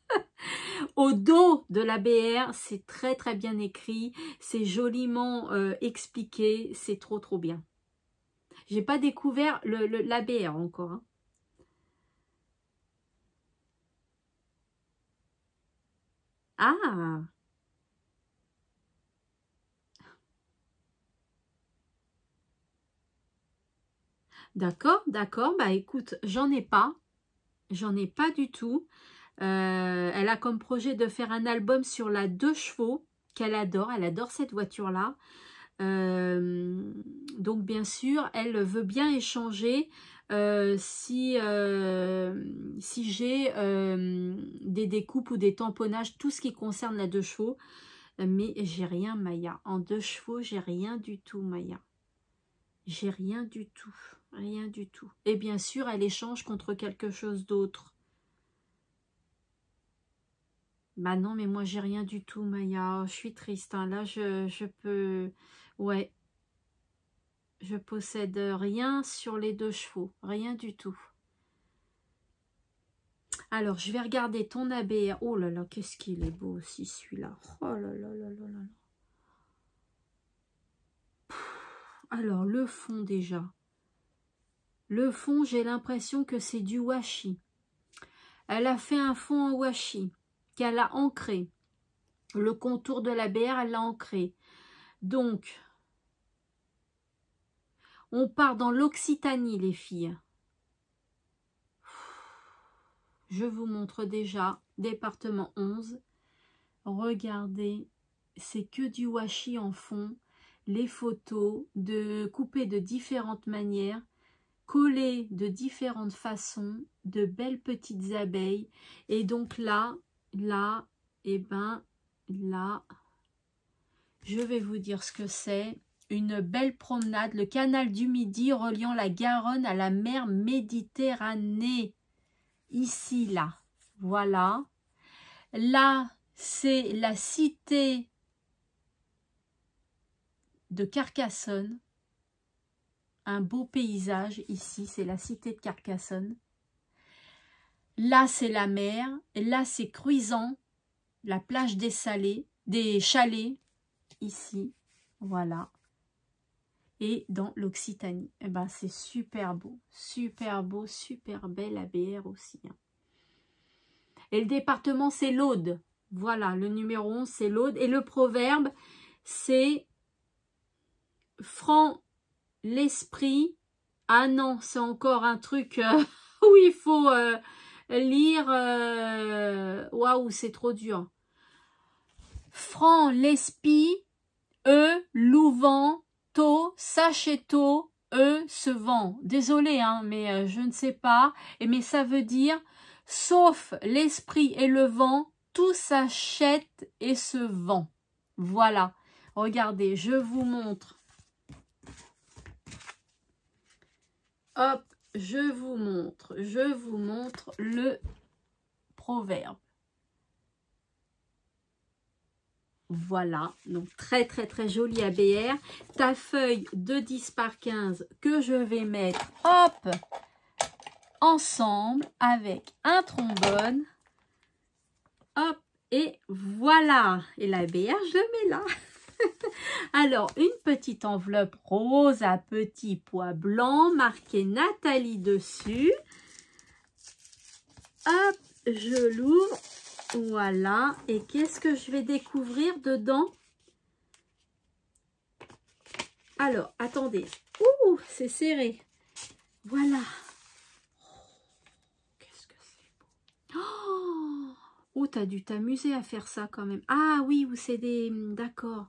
*laughs* au dos de l'ABR, c'est très très bien écrit, c'est joliment euh, expliqué, c'est trop trop bien. J'ai pas découvert l'ABR encore. Hein. Ah D'accord, d'accord. Bah écoute, j'en ai pas. J'en ai pas du tout. Euh, elle a comme projet de faire un album sur la deux chevaux. qu'elle adore. Elle adore cette voiture-là. Euh, donc bien sûr, elle veut bien échanger euh, si, euh, si j'ai des découpes ou des tamponnages, tout ce qui concerne la deux chevaux. Mais j'ai rien, Maya. En deux chevaux, j'ai rien du tout, Maya. J'ai rien du tout. Rien du tout. Et bien sûr, elle échange contre quelque chose d'autre. Bah non, mais moi, j'ai rien du tout, Maya. je suis triste. Hein. Là, je, je peux... Ouais. Je possède rien sur les deux chevaux. Rien du tout. Alors, je vais regarder ton ABR. Oh là là, qu'est-ce qu'il est beau aussi, celui-là. Oh là là là là là Alors, le fond déjà. Le fond, j'ai l'impression que c'est du washi. Elle a fait un fond en washi qu'elle a ancré. Le contour de la BR, elle l'a ancré. Donc, on part dans l'Occitanie, les filles. Je vous montre déjà, département 11. Regardez, c'est que du washi en fond. Les photos, de couper de différentes manières, collées de différentes façons, de belles petites abeilles. Et donc là, là, et eh ben, là, je vais vous dire ce que c'est une belle promenade, le canal du Midi reliant la Garonne à la mer Méditerranée. Ici, là. Voilà. Là, c'est la cité de Carcassonne. Un beau paysage ici, c'est la cité de Carcassonne. Là, c'est la mer. Là, c'est Cruisant, la plage des Salés, des Chalets, ici. Voilà et dans l'Occitanie. Et eh ben, c'est super beau, super beau, super belle ABR aussi. Hein. Et le département, c'est l'Aude. Voilà, le numéro 11, c'est l'Aude. Et le proverbe, c'est franc l'esprit. Ah non, c'est encore un truc euh, *laughs* où il faut euh, lire. Euh, waouh, c'est trop dur. Franc l'esprit, e louvant To, sacheto, e, se vend. Désolé, hein, mais euh, je ne sais pas. Et, mais ça veut dire, sauf l'esprit et le vent, tout s'achète et se vend. Voilà. Regardez, je vous montre. Hop, je vous montre. Je vous montre le proverbe. Voilà, donc très très très joli ABR. Ta feuille de 10 par 15 que je vais mettre, hop, ensemble avec un trombone. Hop, et voilà. Et l'ABR, je le mets là. *laughs* Alors, une petite enveloppe rose à petits pois blancs, marqué Nathalie dessus. Hop, je l'ouvre voilà. Et qu'est-ce que je vais découvrir dedans Alors, attendez. Ouh, c'est serré. Voilà. qu'est-ce que c'est beau. Oh, oh t'as dû t'amuser à faire ça quand même. Ah oui, ou c'est des... D'accord.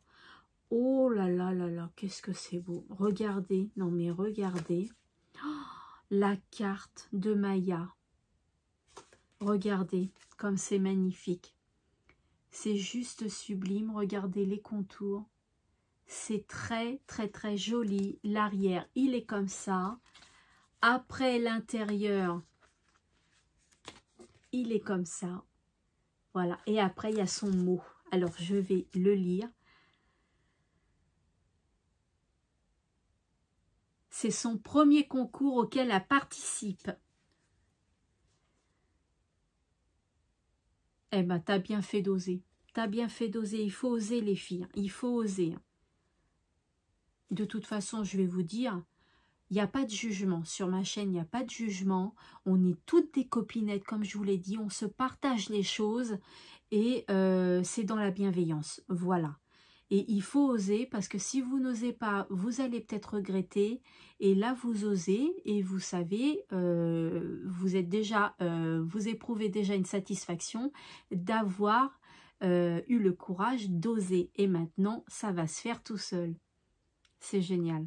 Oh là là là là, qu'est-ce que c'est beau. Regardez, non mais regardez. Oh, la carte de Maya. Regardez comme c'est magnifique. C'est juste sublime. Regardez les contours. C'est très, très, très joli. L'arrière, il est comme ça. Après l'intérieur, il est comme ça. Voilà. Et après, il y a son mot. Alors, je vais le lire. C'est son premier concours auquel elle participe. Eh ben, t'as bien fait d'oser. T'as bien fait d'oser. Il faut oser, les filles. Il faut oser. De toute façon, je vais vous dire, il n'y a pas de jugement. Sur ma chaîne, il n'y a pas de jugement. On est toutes des copinettes, comme je vous l'ai dit. On se partage les choses et euh, c'est dans la bienveillance. Voilà. Et il faut oser parce que si vous n'osez pas, vous allez peut-être regretter. Et là, vous osez et vous savez, euh, vous êtes déjà, euh, vous éprouvez déjà une satisfaction d'avoir euh, eu le courage d'oser. Et maintenant, ça va se faire tout seul. C'est génial.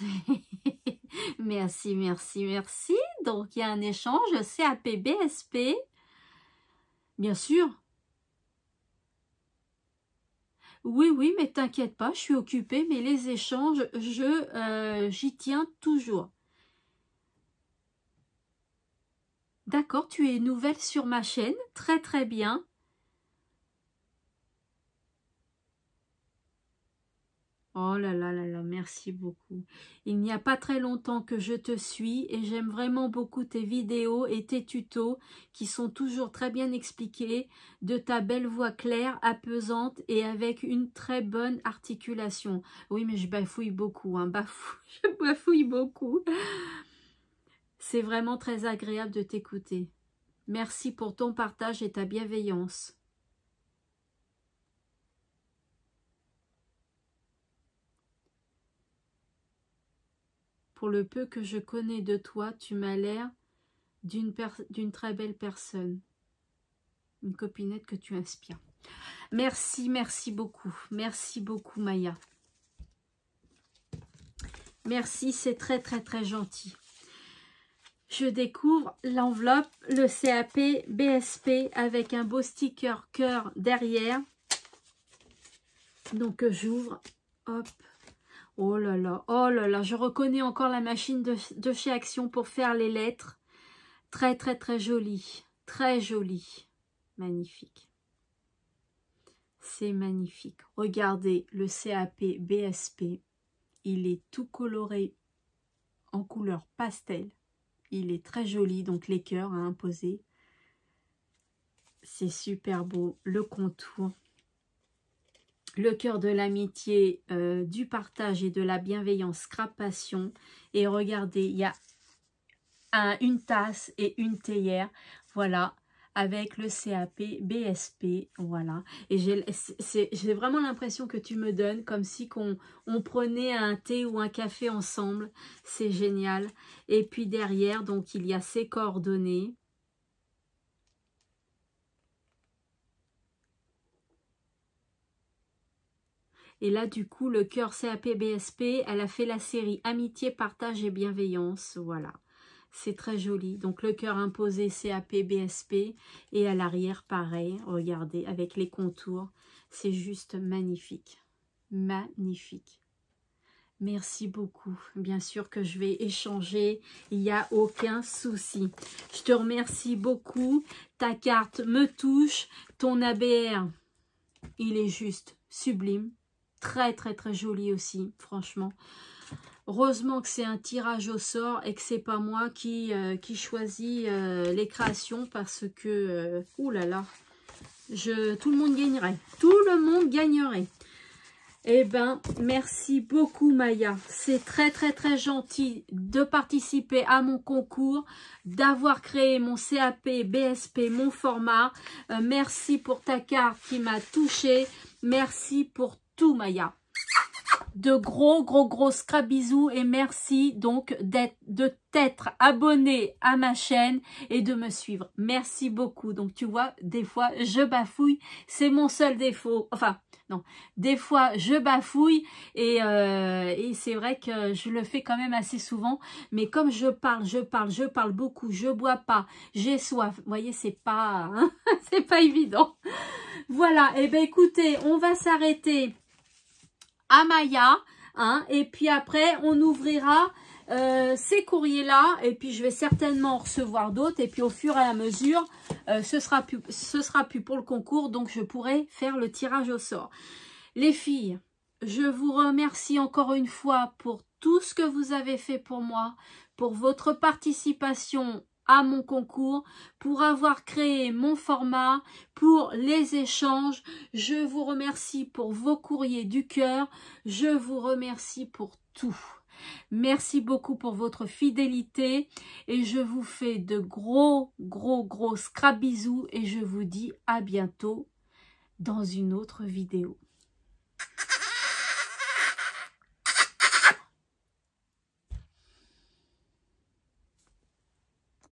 *laughs* merci, merci, merci. Donc, il y a un échange CAP, BSP. Bien sûr. Oui, oui, mais t'inquiète pas, je suis occupée, mais les échanges, je euh, j'y tiens toujours. D'accord, tu es nouvelle sur ma chaîne, très très bien. Oh là là là là, merci beaucoup. Il n'y a pas très longtemps que je te suis et j'aime vraiment beaucoup tes vidéos et tes tutos qui sont toujours très bien expliqués, de ta belle voix claire, apaisante et avec une très bonne articulation. Oui, mais je bafouille beaucoup, hein, bafou, *laughs* je bafouille beaucoup. C'est vraiment très agréable de t'écouter. Merci pour ton partage et ta bienveillance. Pour le peu que je connais de toi, tu m'as l'air d'une très belle personne. Une copinette que tu inspires. Merci, merci beaucoup. Merci beaucoup, Maya. Merci, c'est très, très, très gentil. Je découvre l'enveloppe, le CAP BSP avec un beau sticker cœur derrière. Donc, j'ouvre. Hop. Oh là là, oh là là, je reconnais encore la machine de, chez Action pour faire les lettres. Très très très jolie, très jolie, magnifique. C'est magnifique. Regardez le CAP BSP, il est tout coloré en couleur pastel. Il est très joli, donc les cœurs à imposer. C'est super beau, le contour le cœur de l'amitié, euh, du partage et de la bienveillance, crapation. Et regardez, il y a une tasse et une théière, voilà, avec le CAP, BSP, voilà. Et j'ai vraiment l'impression que tu me donnes comme si on prenait un thé ou un café ensemble. C'est génial. Et puis derrière, donc, il y a ces coordonnées. Et là, du coup, le cœur CAP-BSP, elle a fait la série Amitié, Partage et Bienveillance. Voilà. C'est très joli. Donc, le cœur imposé CAP-BSP. Et à l'arrière, pareil. Regardez, avec les contours. C'est juste magnifique. Magnifique. Merci beaucoup. Bien sûr que je vais échanger. Il n'y a aucun souci. Je te remercie beaucoup. Ta carte me touche. Ton ABR, il est juste sublime. Très, très, très joli aussi, franchement. Heureusement que c'est un tirage au sort et que c'est pas moi qui, euh, qui choisis euh, les créations parce que, euh, oulala, je, tout le monde gagnerait. Tout le monde gagnerait. Eh ben, merci beaucoup Maya. C'est très très très gentil de participer à mon concours, d'avoir créé mon CAP, BSP, mon format. merci pour ta carte qui m'a touchée. Merci pour tout Maya. De gros gros gros bisous et merci donc de t'être abonné à ma chaîne et de me suivre. Merci beaucoup. Donc tu vois, des fois je bafouille, c'est mon seul défaut. Enfin, non, des fois je bafouille et, euh, c'est vrai que je le fais quand même assez souvent. Mais comme je parle, je parle, je parle beaucoup, je bois pas, j'ai soif. Vous voyez, c'est pas, hein, *laughs* pas évident. Voilà, eh ben écoutez, on va s'arrêter à Maya. Hein, et puis après, on ouvrira euh, ces courriers-là. Et puis, je vais certainement en recevoir d'autres. Et puis, au fur et à mesure, euh, ce, sera plus, ce sera plus pour le concours. Donc, je pourrai faire le tirage au sort. Les filles, je vous remercie encore une fois pour tout ce que vous avez fait pour moi, pour votre participation mon concours, pour avoir créé mon format, pour les échanges. Je vous remercie pour vos courriers du cœur. Je vous remercie pour tout. Merci beaucoup pour votre fidélité et je vous fais de gros, gros, gros scrap bisous et je vous dis à bientôt dans une autre vidéo.